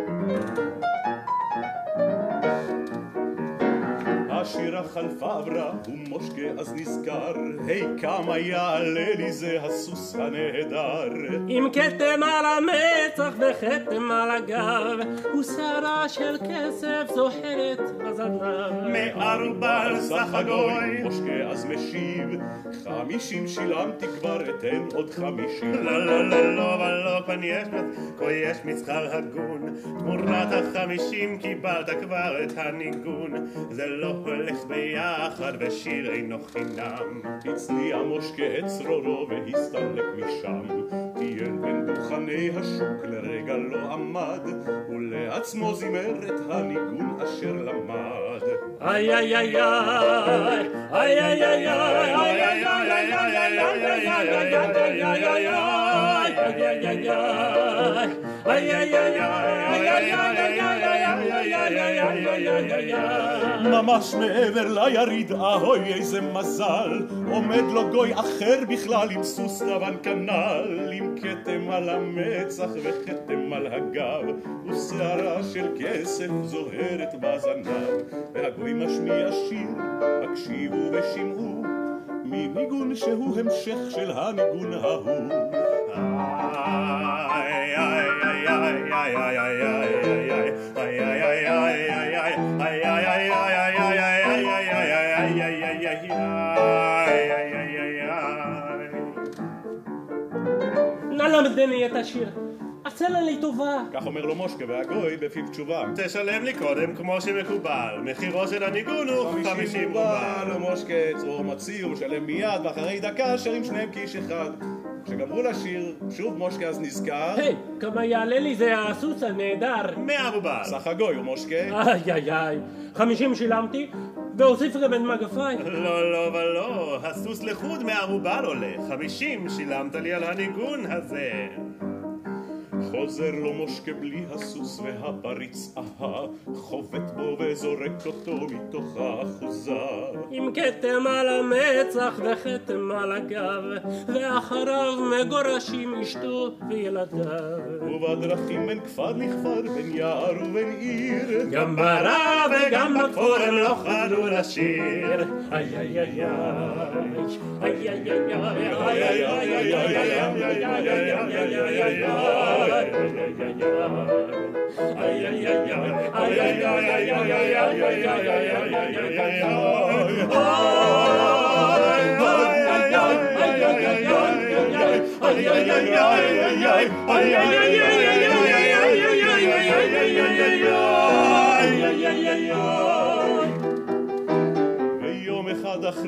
השירה חלפה עברה, ומושקה אז נזכר, היי כמה יעלה לי זה הסוס הנהדר. עם כתם על המצח וכתם על הגב, ושערה של כסף זוכרת בזנב. מערובל סך הגוי. מושקה אז משיב, חמישים שילמתי כבר, אתן עוד חמישים. לא, לא, לא, לא, אבל לא כאן יש, כה יש מצחר הגון. תמורת החמישים קיבלת כבר את הניגון. זה לא הולך ביחד ושיר אינו חינם. הצניע מושקה את צרורו והסתלק משם. טייל בין דוכני השוק לרגע לא עמד, ולעצמו זימר את הניגון אשר למד. Ay, ay, ay, ay. Ay, ay, ay, ay. Ay, ay, ay, ay, ממש מעבר ליריד, אהוי איזה מזל, עומד לו גוי אחר בכלל עם סוס לבן כנ"ל, עם כתם על המצח וכתם על הגב, ושערה של כסף זוהרת בזנב, והגוי משמיע שיר, הקשיבו ושמעו, מניגון שהוא המשך של הניגון ההוא. איי איי איי איי איי איי איי נא למדני את השיר. עשה לה לי טובה. כך אומר לו מושקה והגוי בפיו תשובה. תשלם לי קודם כמו שמקובל, מחירו של הניגון הוא חמישים רובל. לו מושקה צרור מציא ומשלם מיד, ואחרי דקה שרים שניהם כאיש אחד. כשגמרו לשיר, שוב מושקה אז נזכר, היי, כמה יעלה לי זה הסוס הנהדר. מאה רובל. סך הגוי ומושקה. איי איי איי, חמישים שילמתי, והוסיף גם את מגפיי. לא, לא ולא, הסוס לחוד מאה רובל עולה. חמישים שילמת לי על הניגון הזה. חוזר לו מושקה בלי הסוס והפריץ אהה, חובט בו וזורק אותו מתוך האחוזה. עם כתם על המצח וכתם על הגב, ואחריו מגורשים אשתו וילדיו. ובדרכים בין כפר לכפר, בין יער ובין עיר, גם ברע וגם בכפור הם לא חדו לשיר. איי איי איי איי איי איי איי איי איי איי איי איי ay, ay, ay, ay, ay,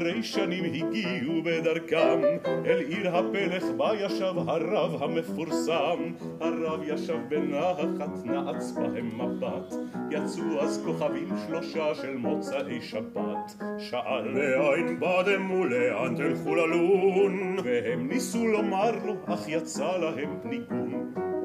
אחרי שנים הגיעו בדרכם אל עיר הפלך בה ישב הרב המפורסם. הרב ישב בנחת נעץ בהם מבט. יצאו אז כוכבים שלושה של מוצאי שבת. שאל מאין באתם ולאן תלכו ללון? והם ניסו לומר לו אך יצא להם ניגון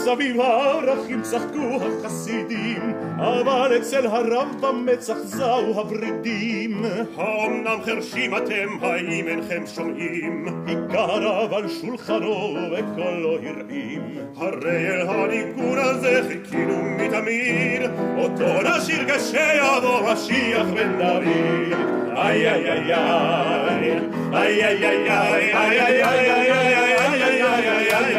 ay, ay, ay, ay, ay, ay. Ay, ay, ay, ay. איי איי איי איי איי איי איי איי איי צחקו סביב הערכים, צחקו החסידים, אבל אצל הרב במצח זהו הוורידים. האומנם חרשים אתם, האם אינכם שומעים? רב על שולחנו וקולו הרעים. הרי אל הניגון הזה חיכינו מתמיד, אותו נשיר כשיבוא משיח בן דוד. איי איי איי איי איי איי איי איי איי איי איי איי איי איי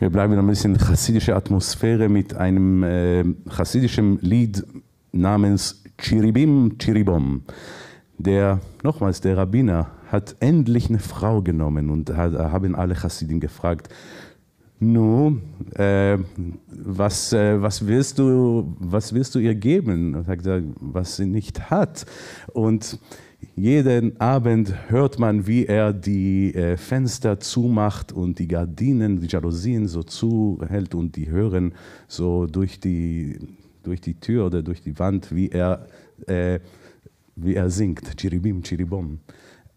Wir bleiben ein bisschen in chassidische Atmosphäre mit einem äh, chassidischen Lied namens Chiribim Chiribom. Der, nochmals, der Rabbiner hat endlich eine Frau genommen und hat, haben alle Chassidim gefragt, nu, äh, was, äh, was, willst du, was willst du ihr geben? Und er hat gesagt, was sie nicht hat. Und jeden Abend hört man, wie er die äh, Fenster zumacht und die Gardinen, die Jalousien so zuhält und die hören so durch die, durch die Tür oder durch die Wand, wie er, äh, wie er singt, Chiribim, Chiribom.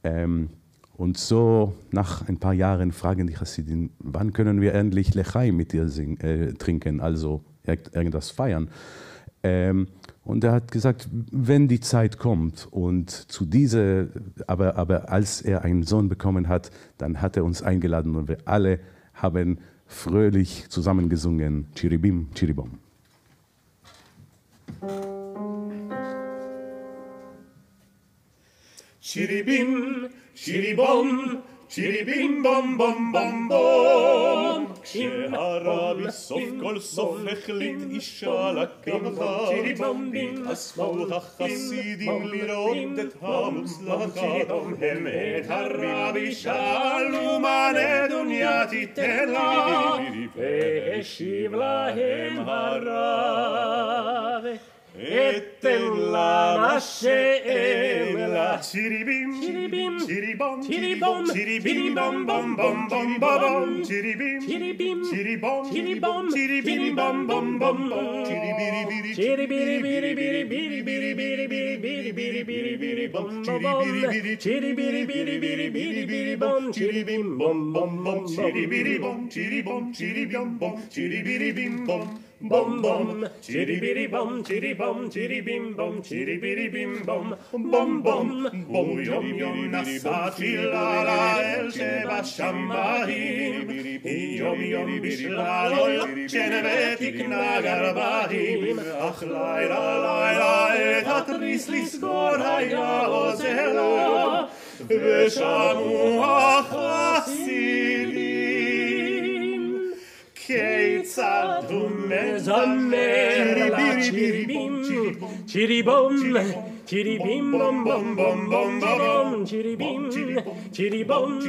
Ähm, und so nach ein paar Jahren fragen die Chassidim, wann können wir endlich Lechai mit dir sing, äh, trinken, also irgendwas feiern. Ähm, und er hat gesagt, wenn die Zeit kommt und zu dieser, aber, aber als er einen Sohn bekommen hat, dann hat er uns eingeladen und wir alle haben fröhlich zusammengesungen Chiribim, Chiribom. Chiribim, chiribom, chiribim bom bom bom bom. כשהרבי סוף כל סוף החליט אישה לקחה, אספו החסידים לראות את המוצלחה, הם את הרבי שאלו מה נדוניה תיתן לה, והשיב להם הרב. אתן לה מה שאין לה. צ'יריבים, צ'יריבים, צ'יריבום, צ'יריבום, צ'יריבים, בום בום בום בום בום, צ'יריבים, צ'יריבים, צ'יריבום, צ'יריבום, צ'יריבים, בום בום בום בום, צ'יריבירי בירי, צ'יריבירי בירי בירי בירי בירי בירי בירי בירי בירי בירי בירי בום צ'יריבירי בירי, צ'יריבירי בירי בירי בירי בירי בום, צ'יריבים בום בום בום, צ'יריבירי בום, צ'יריבום, צ'יריביום בום, צ'יריבירי בים בום. bum bum, chitty bitty bum, chitty bum, chitty bim bum, chitty bitty bim bum, bum bum, bum. yum yum nasati la la el sheba shambahim, yum yum vetik chenevetik nagarbahim, ach laila laila et atris lisgor haya ozela, ושמוע חסידים Cheița dumnezamera la ciribum, ciribum, ciribum, ciribum Chitty beam bum bum bum bum bum chitty beam chitty bum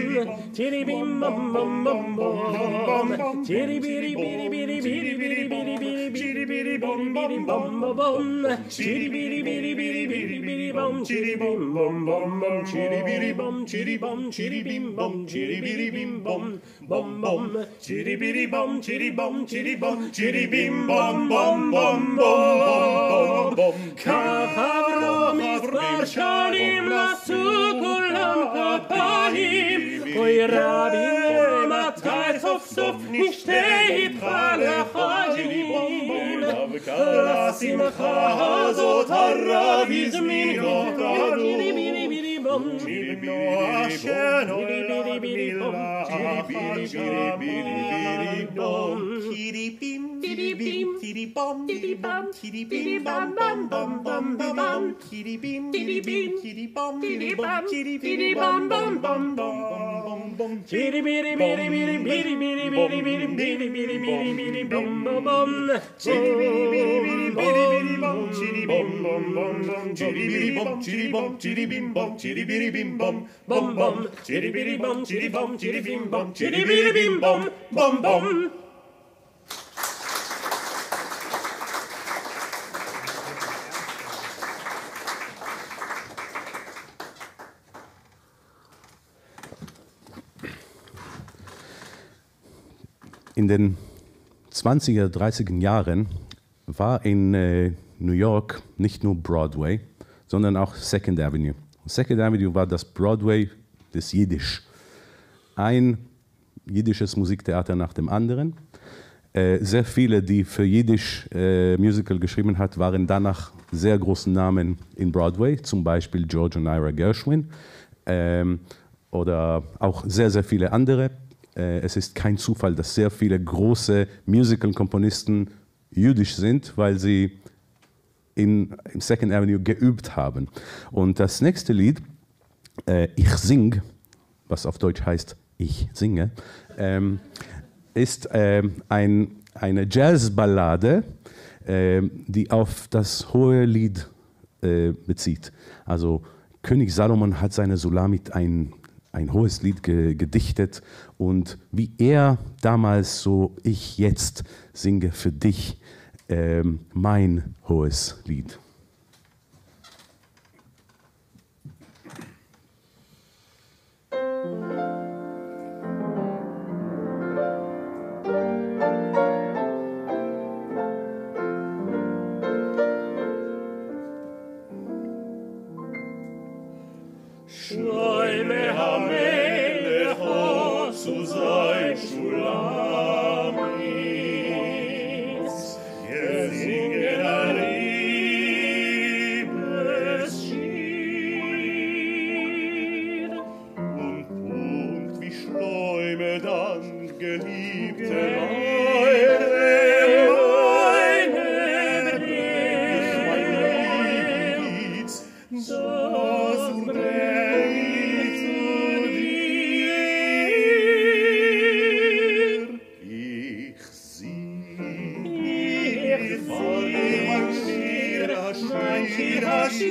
chitty beam bum bum bum bum chitty bitty bitty bitty bitty bitty bitty bitty bitty bitty bum bum bum bum chitty bitty bitty bitty bitty bitty bum chitty bum bum bum bum chitty bitty bum chitty bum chitty beam bum chitty bitty beam bum bum bum chitty bitty bum chitty bum chitty bum chitty beam bum bum bum bum bum bum bum Mispachanim lasukulam kapahim Oy rabim ומתי סוף סוף נשתה איתך לחיים לשמחה הזאת הרב הזמין אותנו מבנו אשר עולם מלאכת שמות טיריפים טיריפים טיריפם טיריפם טיריפים במבם Kitty beam, kitty beam, kitty bum, kitty bum, kitty bitty bum bum bum bum bum bum. Bitty bitty bitty bitty bitty bitty bitty bitty bitty bitty bitty bitty bum bum bum. Chitty bitty bitty bitty bitty bitty bum, chitty bum bum bum bum, chitty bitty bum, chitty bum, chitty beam bum, chitty bitty beam bum, bum bum, chitty bitty bum, chitty bum, chitty beam bum, chitty beam bum, bum bum. In den 20er, 30er Jahren war in äh, New York nicht nur Broadway, sondern auch Second Avenue. Second Avenue war das Broadway des Jiddisch. Ein jiddisches Musiktheater nach dem anderen. Äh, sehr viele, die für Jiddisch äh, Musical geschrieben hat, waren danach sehr großen Namen in Broadway, zum Beispiel George und Ira Gershwin ähm, oder auch sehr, sehr viele andere. Äh, es ist kein Zufall, dass sehr viele große Musical-Komponisten jüdisch sind, weil sie in, im Second Avenue geübt haben. Und das nächste Lied, äh, Ich sing, was auf Deutsch heißt Ich singe, ähm, ist ähm, ein, eine Jazzballade, ähm, die auf das hohe Lied äh, bezieht. Also König Salomon hat seine Sulamit ein, ein hohes Lied ge gedichtet und wie er damals so ich jetzt singe für dich ähm, mein hohes Lied.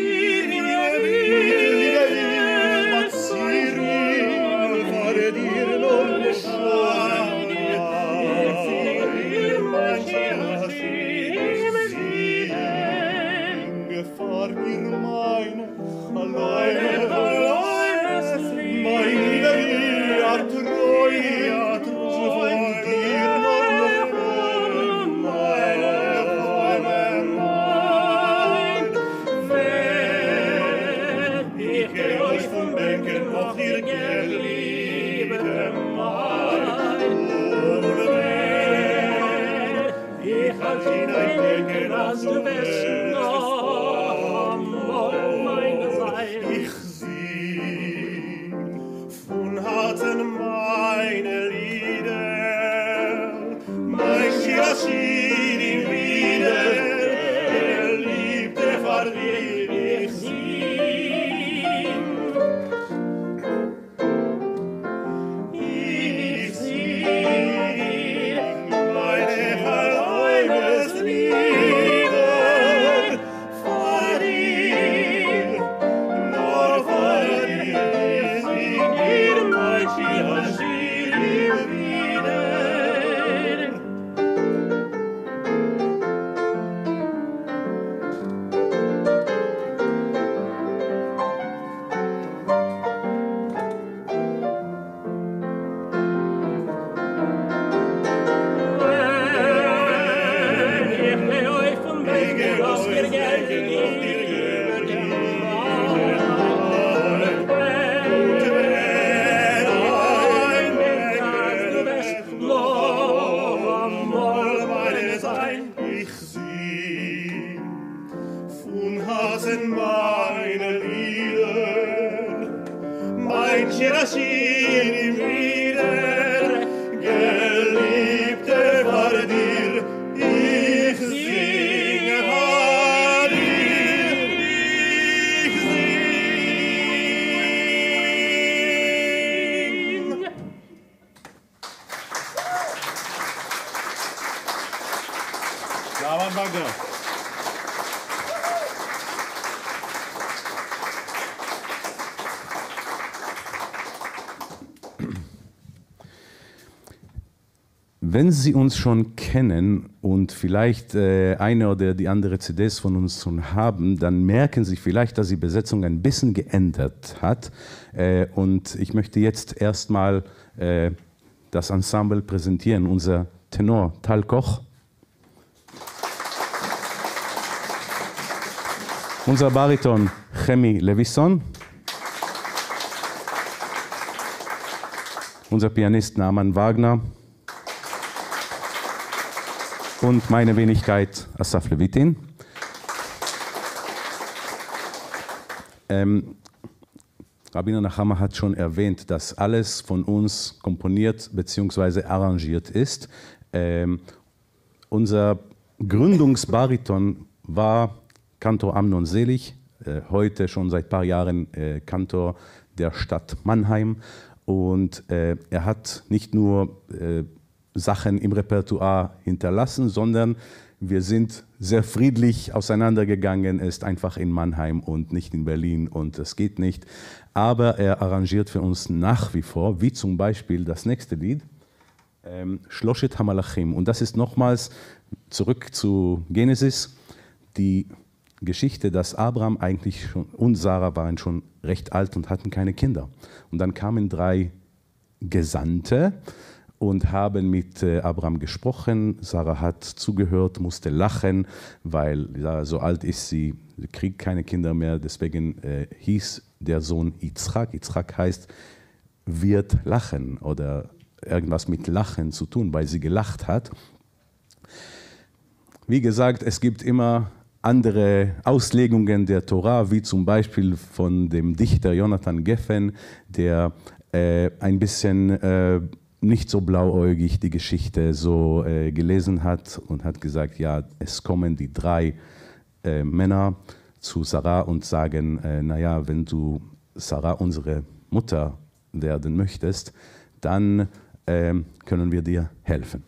see. Wenn Sie uns schon kennen und vielleicht äh, eine oder die andere CDs von uns schon haben, dann merken Sie vielleicht, dass die Besetzung ein bisschen geändert hat. Äh, und ich möchte jetzt erstmal äh, das Ensemble präsentieren. Unser Tenor Tal Koch. Unser Bariton Chemi Levison. Unser Pianist Naman Wagner und meine Wenigkeit Asaf Levitin. Ähm, Rabbiner Nachama hat schon erwähnt, dass alles von uns komponiert bzw. arrangiert ist. Ähm, unser Gründungsbariton war Kantor Amnon Selig, äh, heute schon seit ein paar Jahren äh, Kantor der Stadt Mannheim. Und äh, er hat nicht nur äh, Sachen im Repertoire hinterlassen, sondern wir sind sehr friedlich auseinandergegangen. Er ist einfach in Mannheim und nicht in Berlin und das geht nicht. Aber er arrangiert für uns nach wie vor, wie zum Beispiel das nächste Lied, ähm, Shloshet Hamalachim. Und das ist nochmals zurück zu Genesis, die Geschichte, dass Abraham eigentlich schon und Sarah waren schon recht alt und hatten keine Kinder. Und dann kamen drei Gesandte, und haben mit äh, Abraham gesprochen. Sarah hat zugehört, musste lachen, weil ja, so alt ist sie, sie kriegt keine Kinder mehr. Deswegen äh, hieß der Sohn Yitzchak. Yitzchak heißt wird lachen oder irgendwas mit Lachen zu tun, weil sie gelacht hat. Wie gesagt, es gibt immer andere Auslegungen der Tora, wie zum Beispiel von dem Dichter Jonathan Geffen, der äh, ein bisschen äh, nicht so blauäugig die Geschichte so äh, gelesen hat und hat gesagt, ja, es kommen die drei äh, Männer zu Sarah und sagen, äh, naja, wenn du Sarah unsere Mutter werden möchtest, dann äh, können wir dir helfen.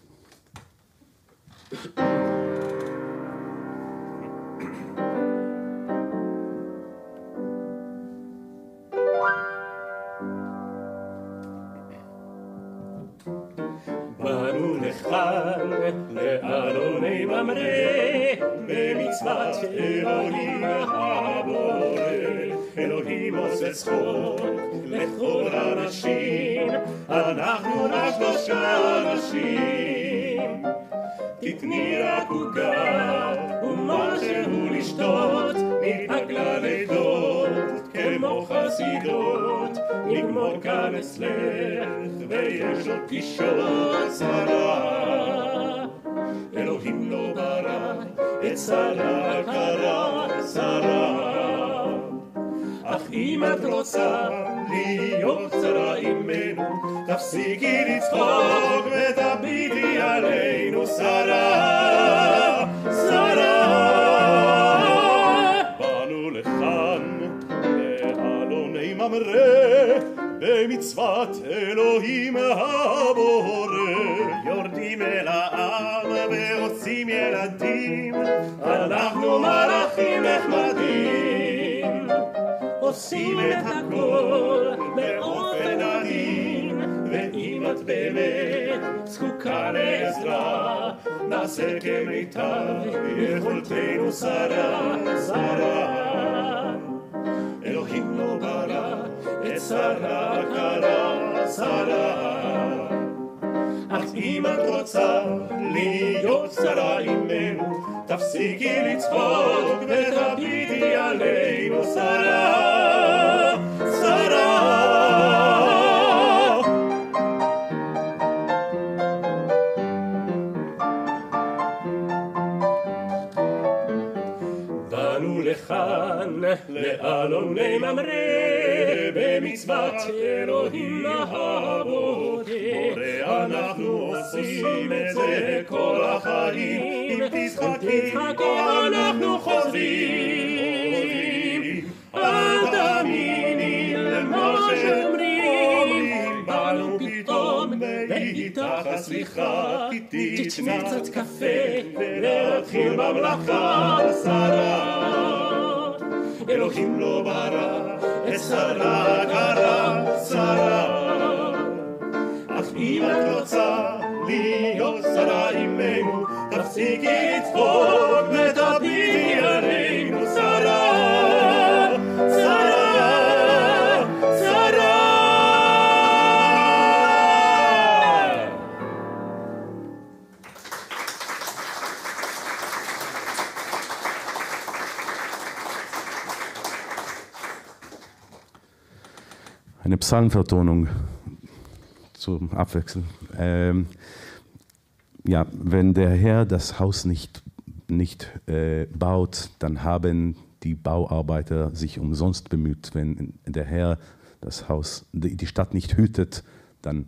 במצוות אלוהים הבורא. אלוהים עושה צחוק לכל האנשים, אנחנו רק שלושה אנשים. תתני רק עוגה ומשהו לשתות, נתעגלה לידות כמו חסידות, נגמור כאן אצלך ויש עוד פגישות שרה. אלוהים לא ברא את שרה קרה שרה. אך אם את רוצה להיות שרה עמנו, תפסיקי לצחוק ותביטי עלינו שרה, שרה. באנו לכאן, לאלוני ממרא, במצוות אלוהים הבורא. יורדים אל העם ועושים ילדים, אנחנו מלאכים נחמדים, עושים את הכל באופן עדין, ואם את באמת זקוקה לעזרה, נעשה כמיטב יכולתנו שרה, שרה. אלוהים לא ברא את שרה קרה, שרה. אך אם את רוצה להיות שרה עמנו, תפסיקי לצחוק ותביטי עלינו שרה, שרה. באנו לכאן, לאלוני ממרא, במצוות אלוהים הבורא. אנחנו עושים את זה כל החיים, אם תשחקי אנחנו חוזרים. אל תאמיני למה שאומרים, באנו פתאום, ואיתך הסליחה, תשמי קצת קפה, ולהתחיל במלאכה, שרה. אלוהים לא ברא את שרה קרה, שרה. אך אם את רוצה להיות שרה עמנו, תפסיקי לצחוק Eine Psalmvertonung zum Abwechseln. Ähm, ja, wenn der Herr das Haus nicht, nicht äh, baut, dann haben die Bauarbeiter sich umsonst bemüht. Wenn der Herr das Haus, die, die Stadt nicht hütet, dann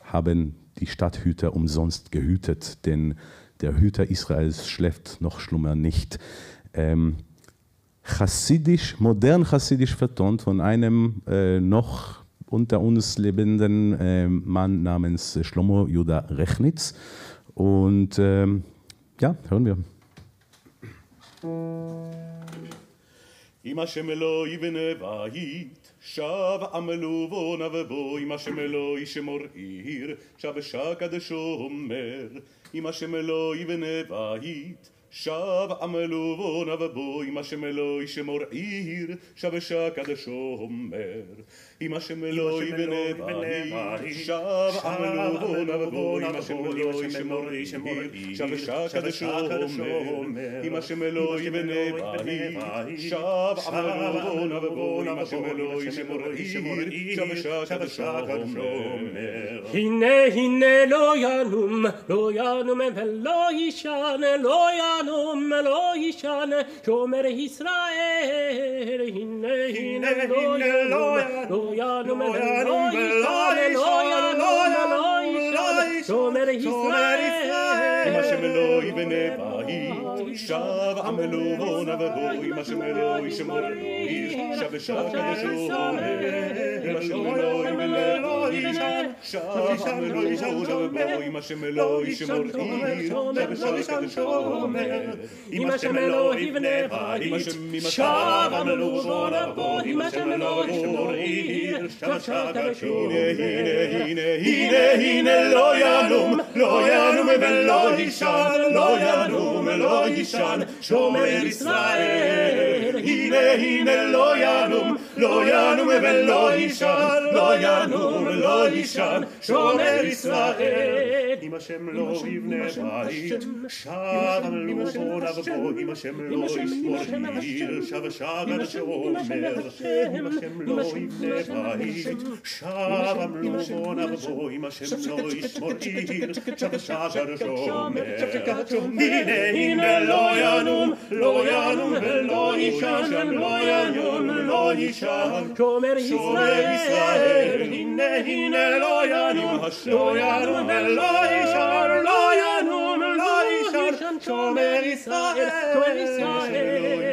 haben die Stadthüter umsonst gehütet, denn der Hüter Israels schläft noch Schlummer nicht. Ähm, chassidisch, modern chassidisch vertont von einem äh, noch unter uns lebenden äh, Mann namens Shlomo Judah Rechnitz. Und ähm, ja, hören wir. אם השם אלוהי יבנה בית, שב עמלו בו נבבו, אם השם אלוהי שמור עיר, שב שקדשו אומר. אם השם אלוהי יבנה בית, שב עמלו בו נבבו, אם השם אלוהי שמור עיר, שב שקדשו אומר. אם השם אלוהי יבנה בית, שב עמלו בו נבבו, אם השם אלוהי שמור עיר, שב שקדשו אומר. אם השם אלוהי יבנה בית, שב עמלו בו נבבו, אם השם אלוהי שמור עיר, שב שקדשו אומר. הנה הנה לא ינום, לא ינום ולא יישן, לא ינום ולא יישן, שומר ישראל. הנה הנה לא ינום, Loyalum Elohim Elohim Elohim Elohim Shomer Yisrael Hashem Elohim Nevaim אם השם אלוהי ונבהי, שב עם אלוהון אבבו, אם השם אלוהי שמור עיר, שב ושב קדשו אומר. אם השם אלוהי ונבהי, שב עם אלוהון אבבו, אם השם אלוהי שמור עיר, שב ושב קדשו אומר. אם השם אלוהי ונבהי, שב עם אלוהון אבבו, אם השם אלוהי שמור עיר, שב ושב קדשו הנה, הנה, הנה, הנה, לא ינום, לא ינום ולא יישן, לא ינום ולא יישן, שומר ישראל. הנה, הנה, לא ינום, לא ינום ולא יישן, לא ינום ולא יישן, שומר ישראל. אם השם לא יבנה בית, שב המלוכון אבבו, אם השם לא ישמור עיר, שב שב על שומר. אם השם לא יבנה בית, שב המלוכון אבבו, אם השם לא ישמור עיר, שב שב על שומר. הנה, הנה, Loyanum, Loyanum, Loyanum, Loyanum, Loyanum, Shomer Yisrael, Hine, Hine, Loyanum, Loyanum, Loyanum, Loyanum, Shomer Yisrael, Shomer Yisrael,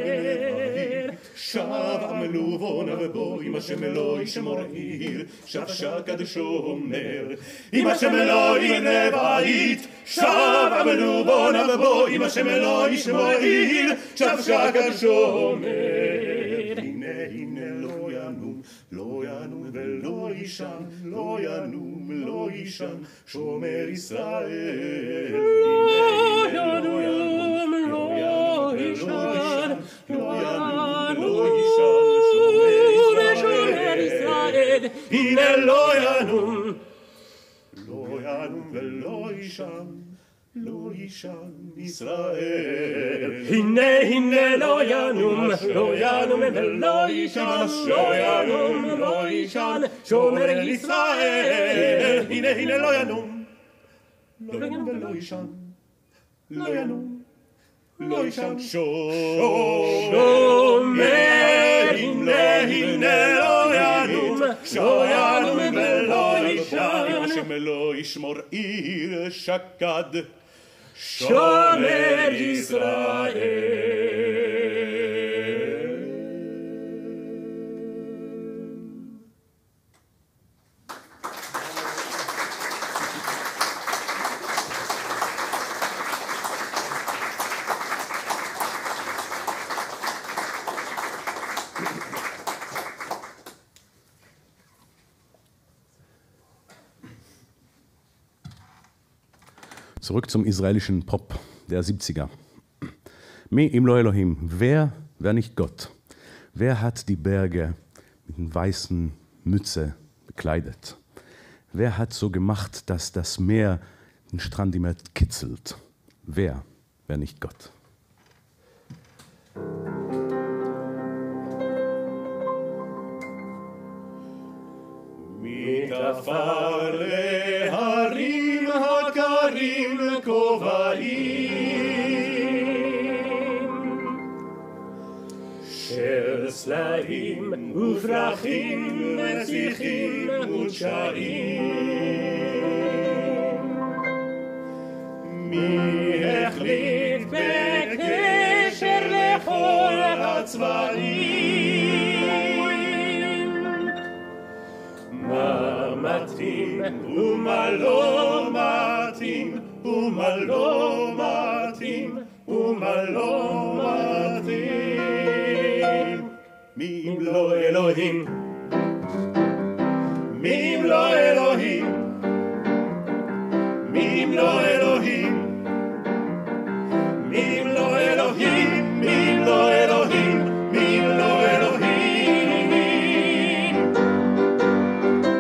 ישראל. שב המלובון אבבו, אם השם אלוהי שמור עיר, שב שב קדשו אומר. אם השם אלוהי יבנה בית, שב המלובון אבבו, אם השם אלוהי שמור עיר, שב שב קדשו אומר. הנה הנה לא ינום, לא ינום ולא יישן, לא ינום ולא יישן, שומר ישראל. לא ינום, vel loyanum loyanum vel loisham Loisham Israel. Hine hine loyanum loyanum vel loisham loyanum loisham shomer Israel. Hine hine loyanum loyanum vel loisham loyanum loisham shomer hine hine loyanum ינום ולא יישן, לא ינום, לא יישן, שומר, הנה הנה לא ינום, לא ינום ולא יישן, אם השם לא ישמור עיר שקד, שומר ישראל. Zurück zum israelischen Pop der 70er. Me im Elohim. Wer, wer nicht Gott? Wer hat die Berge mit einer weißen Mütze bekleidet? Wer hat so gemacht, dass das Meer den Strand immer kitzelt? Wer, wer nicht Gott? Mit der Fahre כובעים של סלעים ופרחים ושיחים ודשאים מי החליט בקשר לכל הצבעים? מה מתאים ומה לא מתאים ומה לא מתאים ומה לא מתאים מי אם לא אלוהים. מי אם לא אלוהים. מי אם לא אלוהים. מי אם לא אלוהים. מי לא אלוהים. מי לא אלוהים.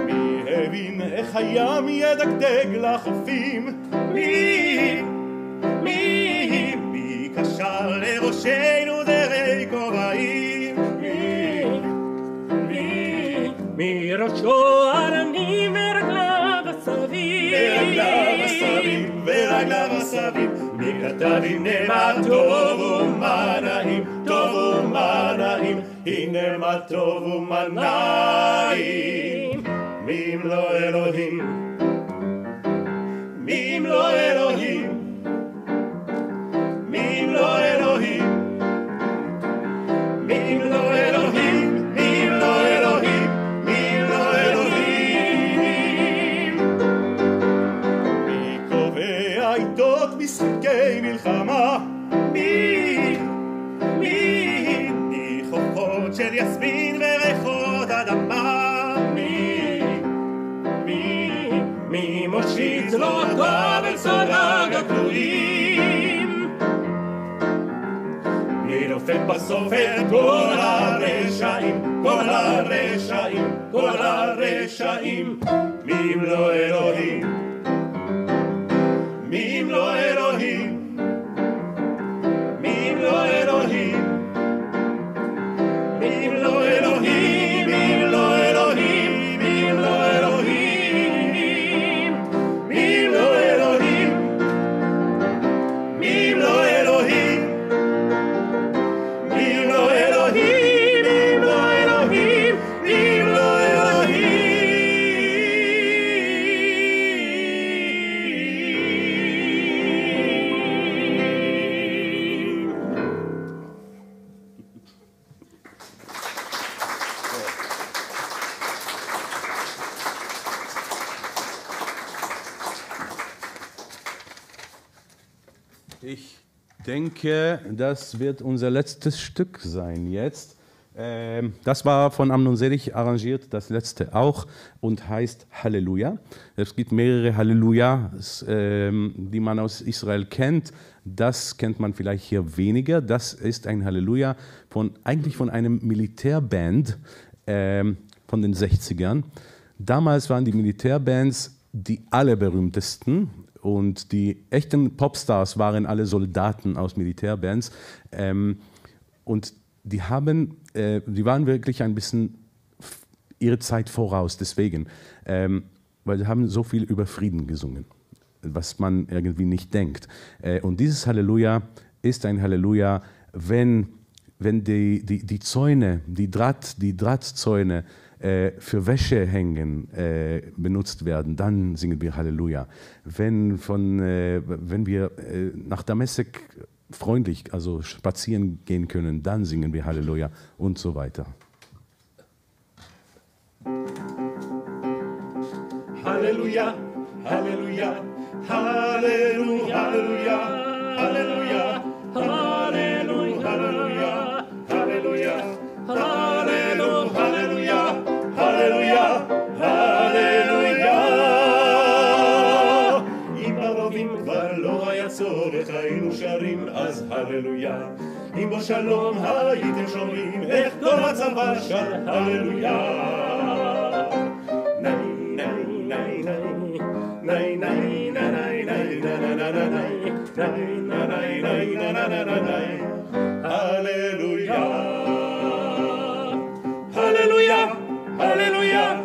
מי הבין איך הים ידגדג לחופים? mi, mi, mi cachalego cheiro. Mi, mi, mi rochoar, mi verglava savi. Verglava savi, verglava savi. Mi manaim, tovu manaim, inema tovu manaim. Mim lo Elohim. Israel. מושיט לו טוב אל סורג הכלואים? מי דופק בסוף את כל הרשעים, כל הרשעים, כל הרשעים? מי אם לא אלוהים? מי אם לא אלוהים? denke, das wird unser letztes Stück sein jetzt. Ähm, Das war von Amnon Selig arrangiert, das letzte auch, und heißt Halleluja. Es gibt mehrere Hallelujahs, ähm, die man aus Israel kennt. Das kennt man vielleicht hier weniger. Das ist ein Halleluja von, eigentlich von einem Militärband ähm, von den 60ern. Damals waren die Militärbands die allerberühmtesten und die echten Popstars waren alle Soldaten aus Militärbands. Ähm, und die haben, äh, die waren wirklich ein bisschen ihre Zeit voraus, deswegen, ähm, weil sie haben so viel über Frieden gesungen, was man irgendwie nicht denkt. Äh, und dieses Halleluja ist ein Halleluja, wenn, wenn die, die, die Zäune, die, Draht, die Drahtzäune für Wäsche hängen äh, benutzt werden, dann singen wir Halleluja. Wenn, von, äh, wenn wir äh, nach Damasek freundlich, also spazieren gehen können, dann singen wir Halleluja und so weiter. Halleluja, Halleluja, Halleluja, Halleluja, Halleluja, Halleluja, Halleluja, Halleluja, Halleluja, Halleluja. אם ערבים כבר לא היה צורך היינו שרים אז הללויה אם בו שלום הייתם שומעים איך כל הצבא שר הללויה Halleluja, Halleluja,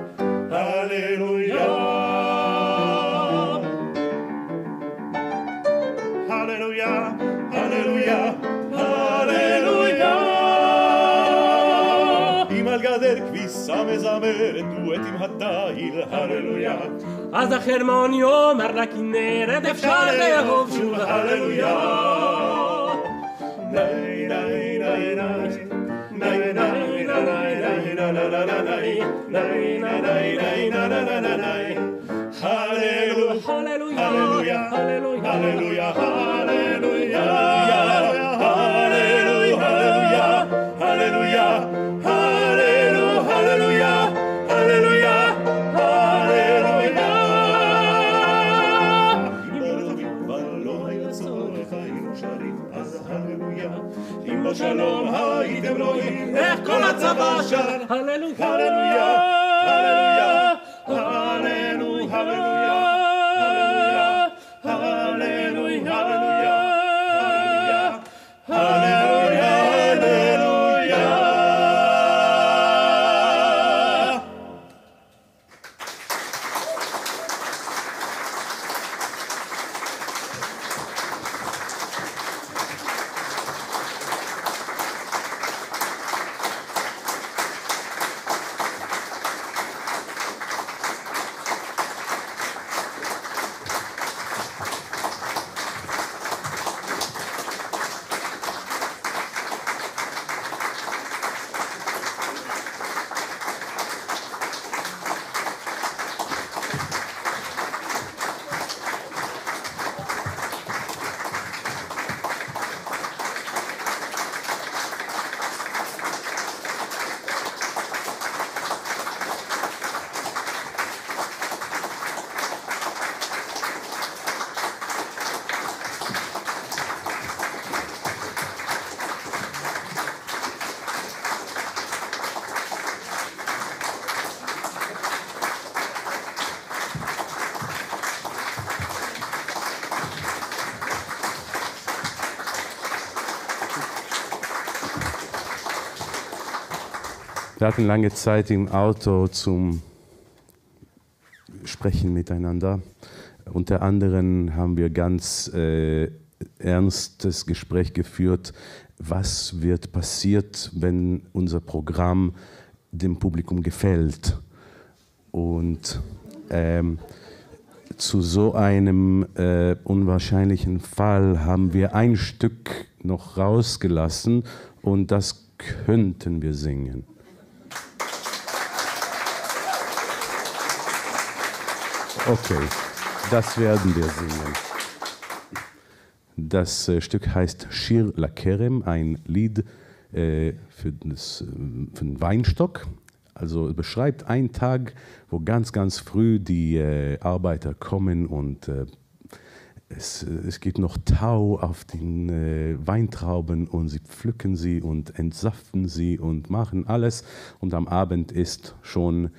כביסה מזמרת דואט עם התיל, הללויה. אז החרמון יאמר לכנרת אפשר לאהוב שוב הללויה ניי, ניי, ניי, ניי. ניי, ניי, ניי, ניי, ניי, שלום הייתם רואים איך כל הצבא שר הללויה הללויה, הללויה, הללו, הללויה, הללויה, hatten lange Zeit im Auto zum Sprechen miteinander. Unter anderem haben wir ganz äh, ernstes Gespräch geführt, was wird passiert, wenn unser Programm dem Publikum gefällt. Und ähm, zu so einem äh, unwahrscheinlichen Fall haben wir ein Stück noch rausgelassen und das könnten wir singen. Okay, das werden wir singen. Das äh, Stück heißt Shir Lakerem, ein Lied äh, für, das, äh, für den Weinstock. Also beschreibt einen Tag, wo ganz, ganz früh die äh, Arbeiter kommen und äh, es, es gibt noch Tau auf den äh, Weintrauben und sie pflücken sie und entsaften sie und machen alles. Und am Abend ist schon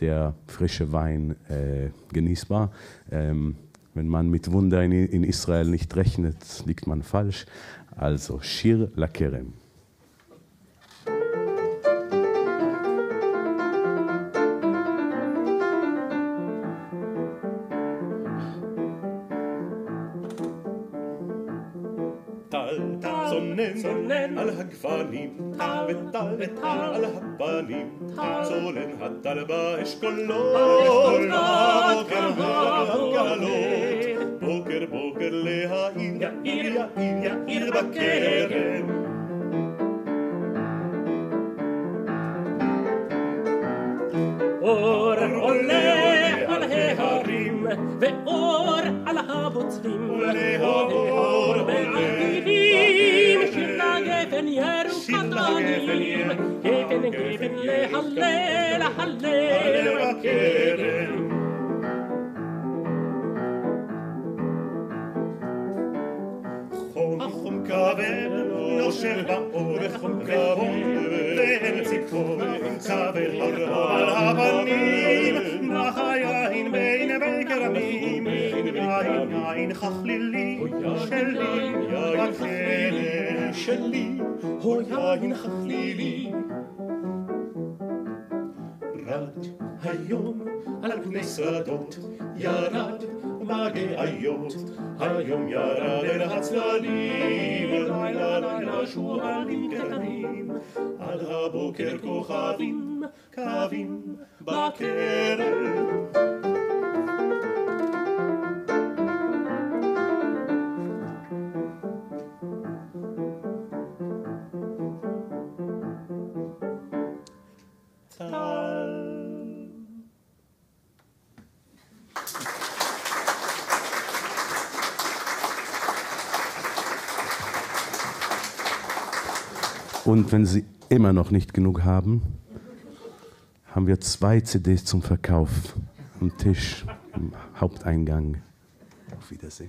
der frische Wein äh, genießbar. Ähm, wenn man mit Wunder in, in, Israel nicht rechnet, liegt man falsch. Also Shir Lakerem. צונן על הגוונים, וטל וטל על הפנים, צונן הטל באשכולות, בוקר הגלות, בוקר בוקר להעיר, יאיר יאיר יאיר בכרם. אור עולה על ההרים, ואור الغفنية كيكن كيكن لي حليل حليل وكيرن חום כבד, נושב באור חום כבד, ואין ציפור כבד על האבנים, בחיים בין וכרמים, יין יין חכלילי של שלי הו יין חכלילי. רד היום על פני שדות ירד מגעיות היום ירד אל הצללים לילה לילה שועלים קטנים. על הבוקר כוכבים קווים בכרם Und wenn Sie immer noch nicht genug haben, haben wir zwei CDs zum Verkauf am Tisch im Haupteingang. Auf Wiedersehen.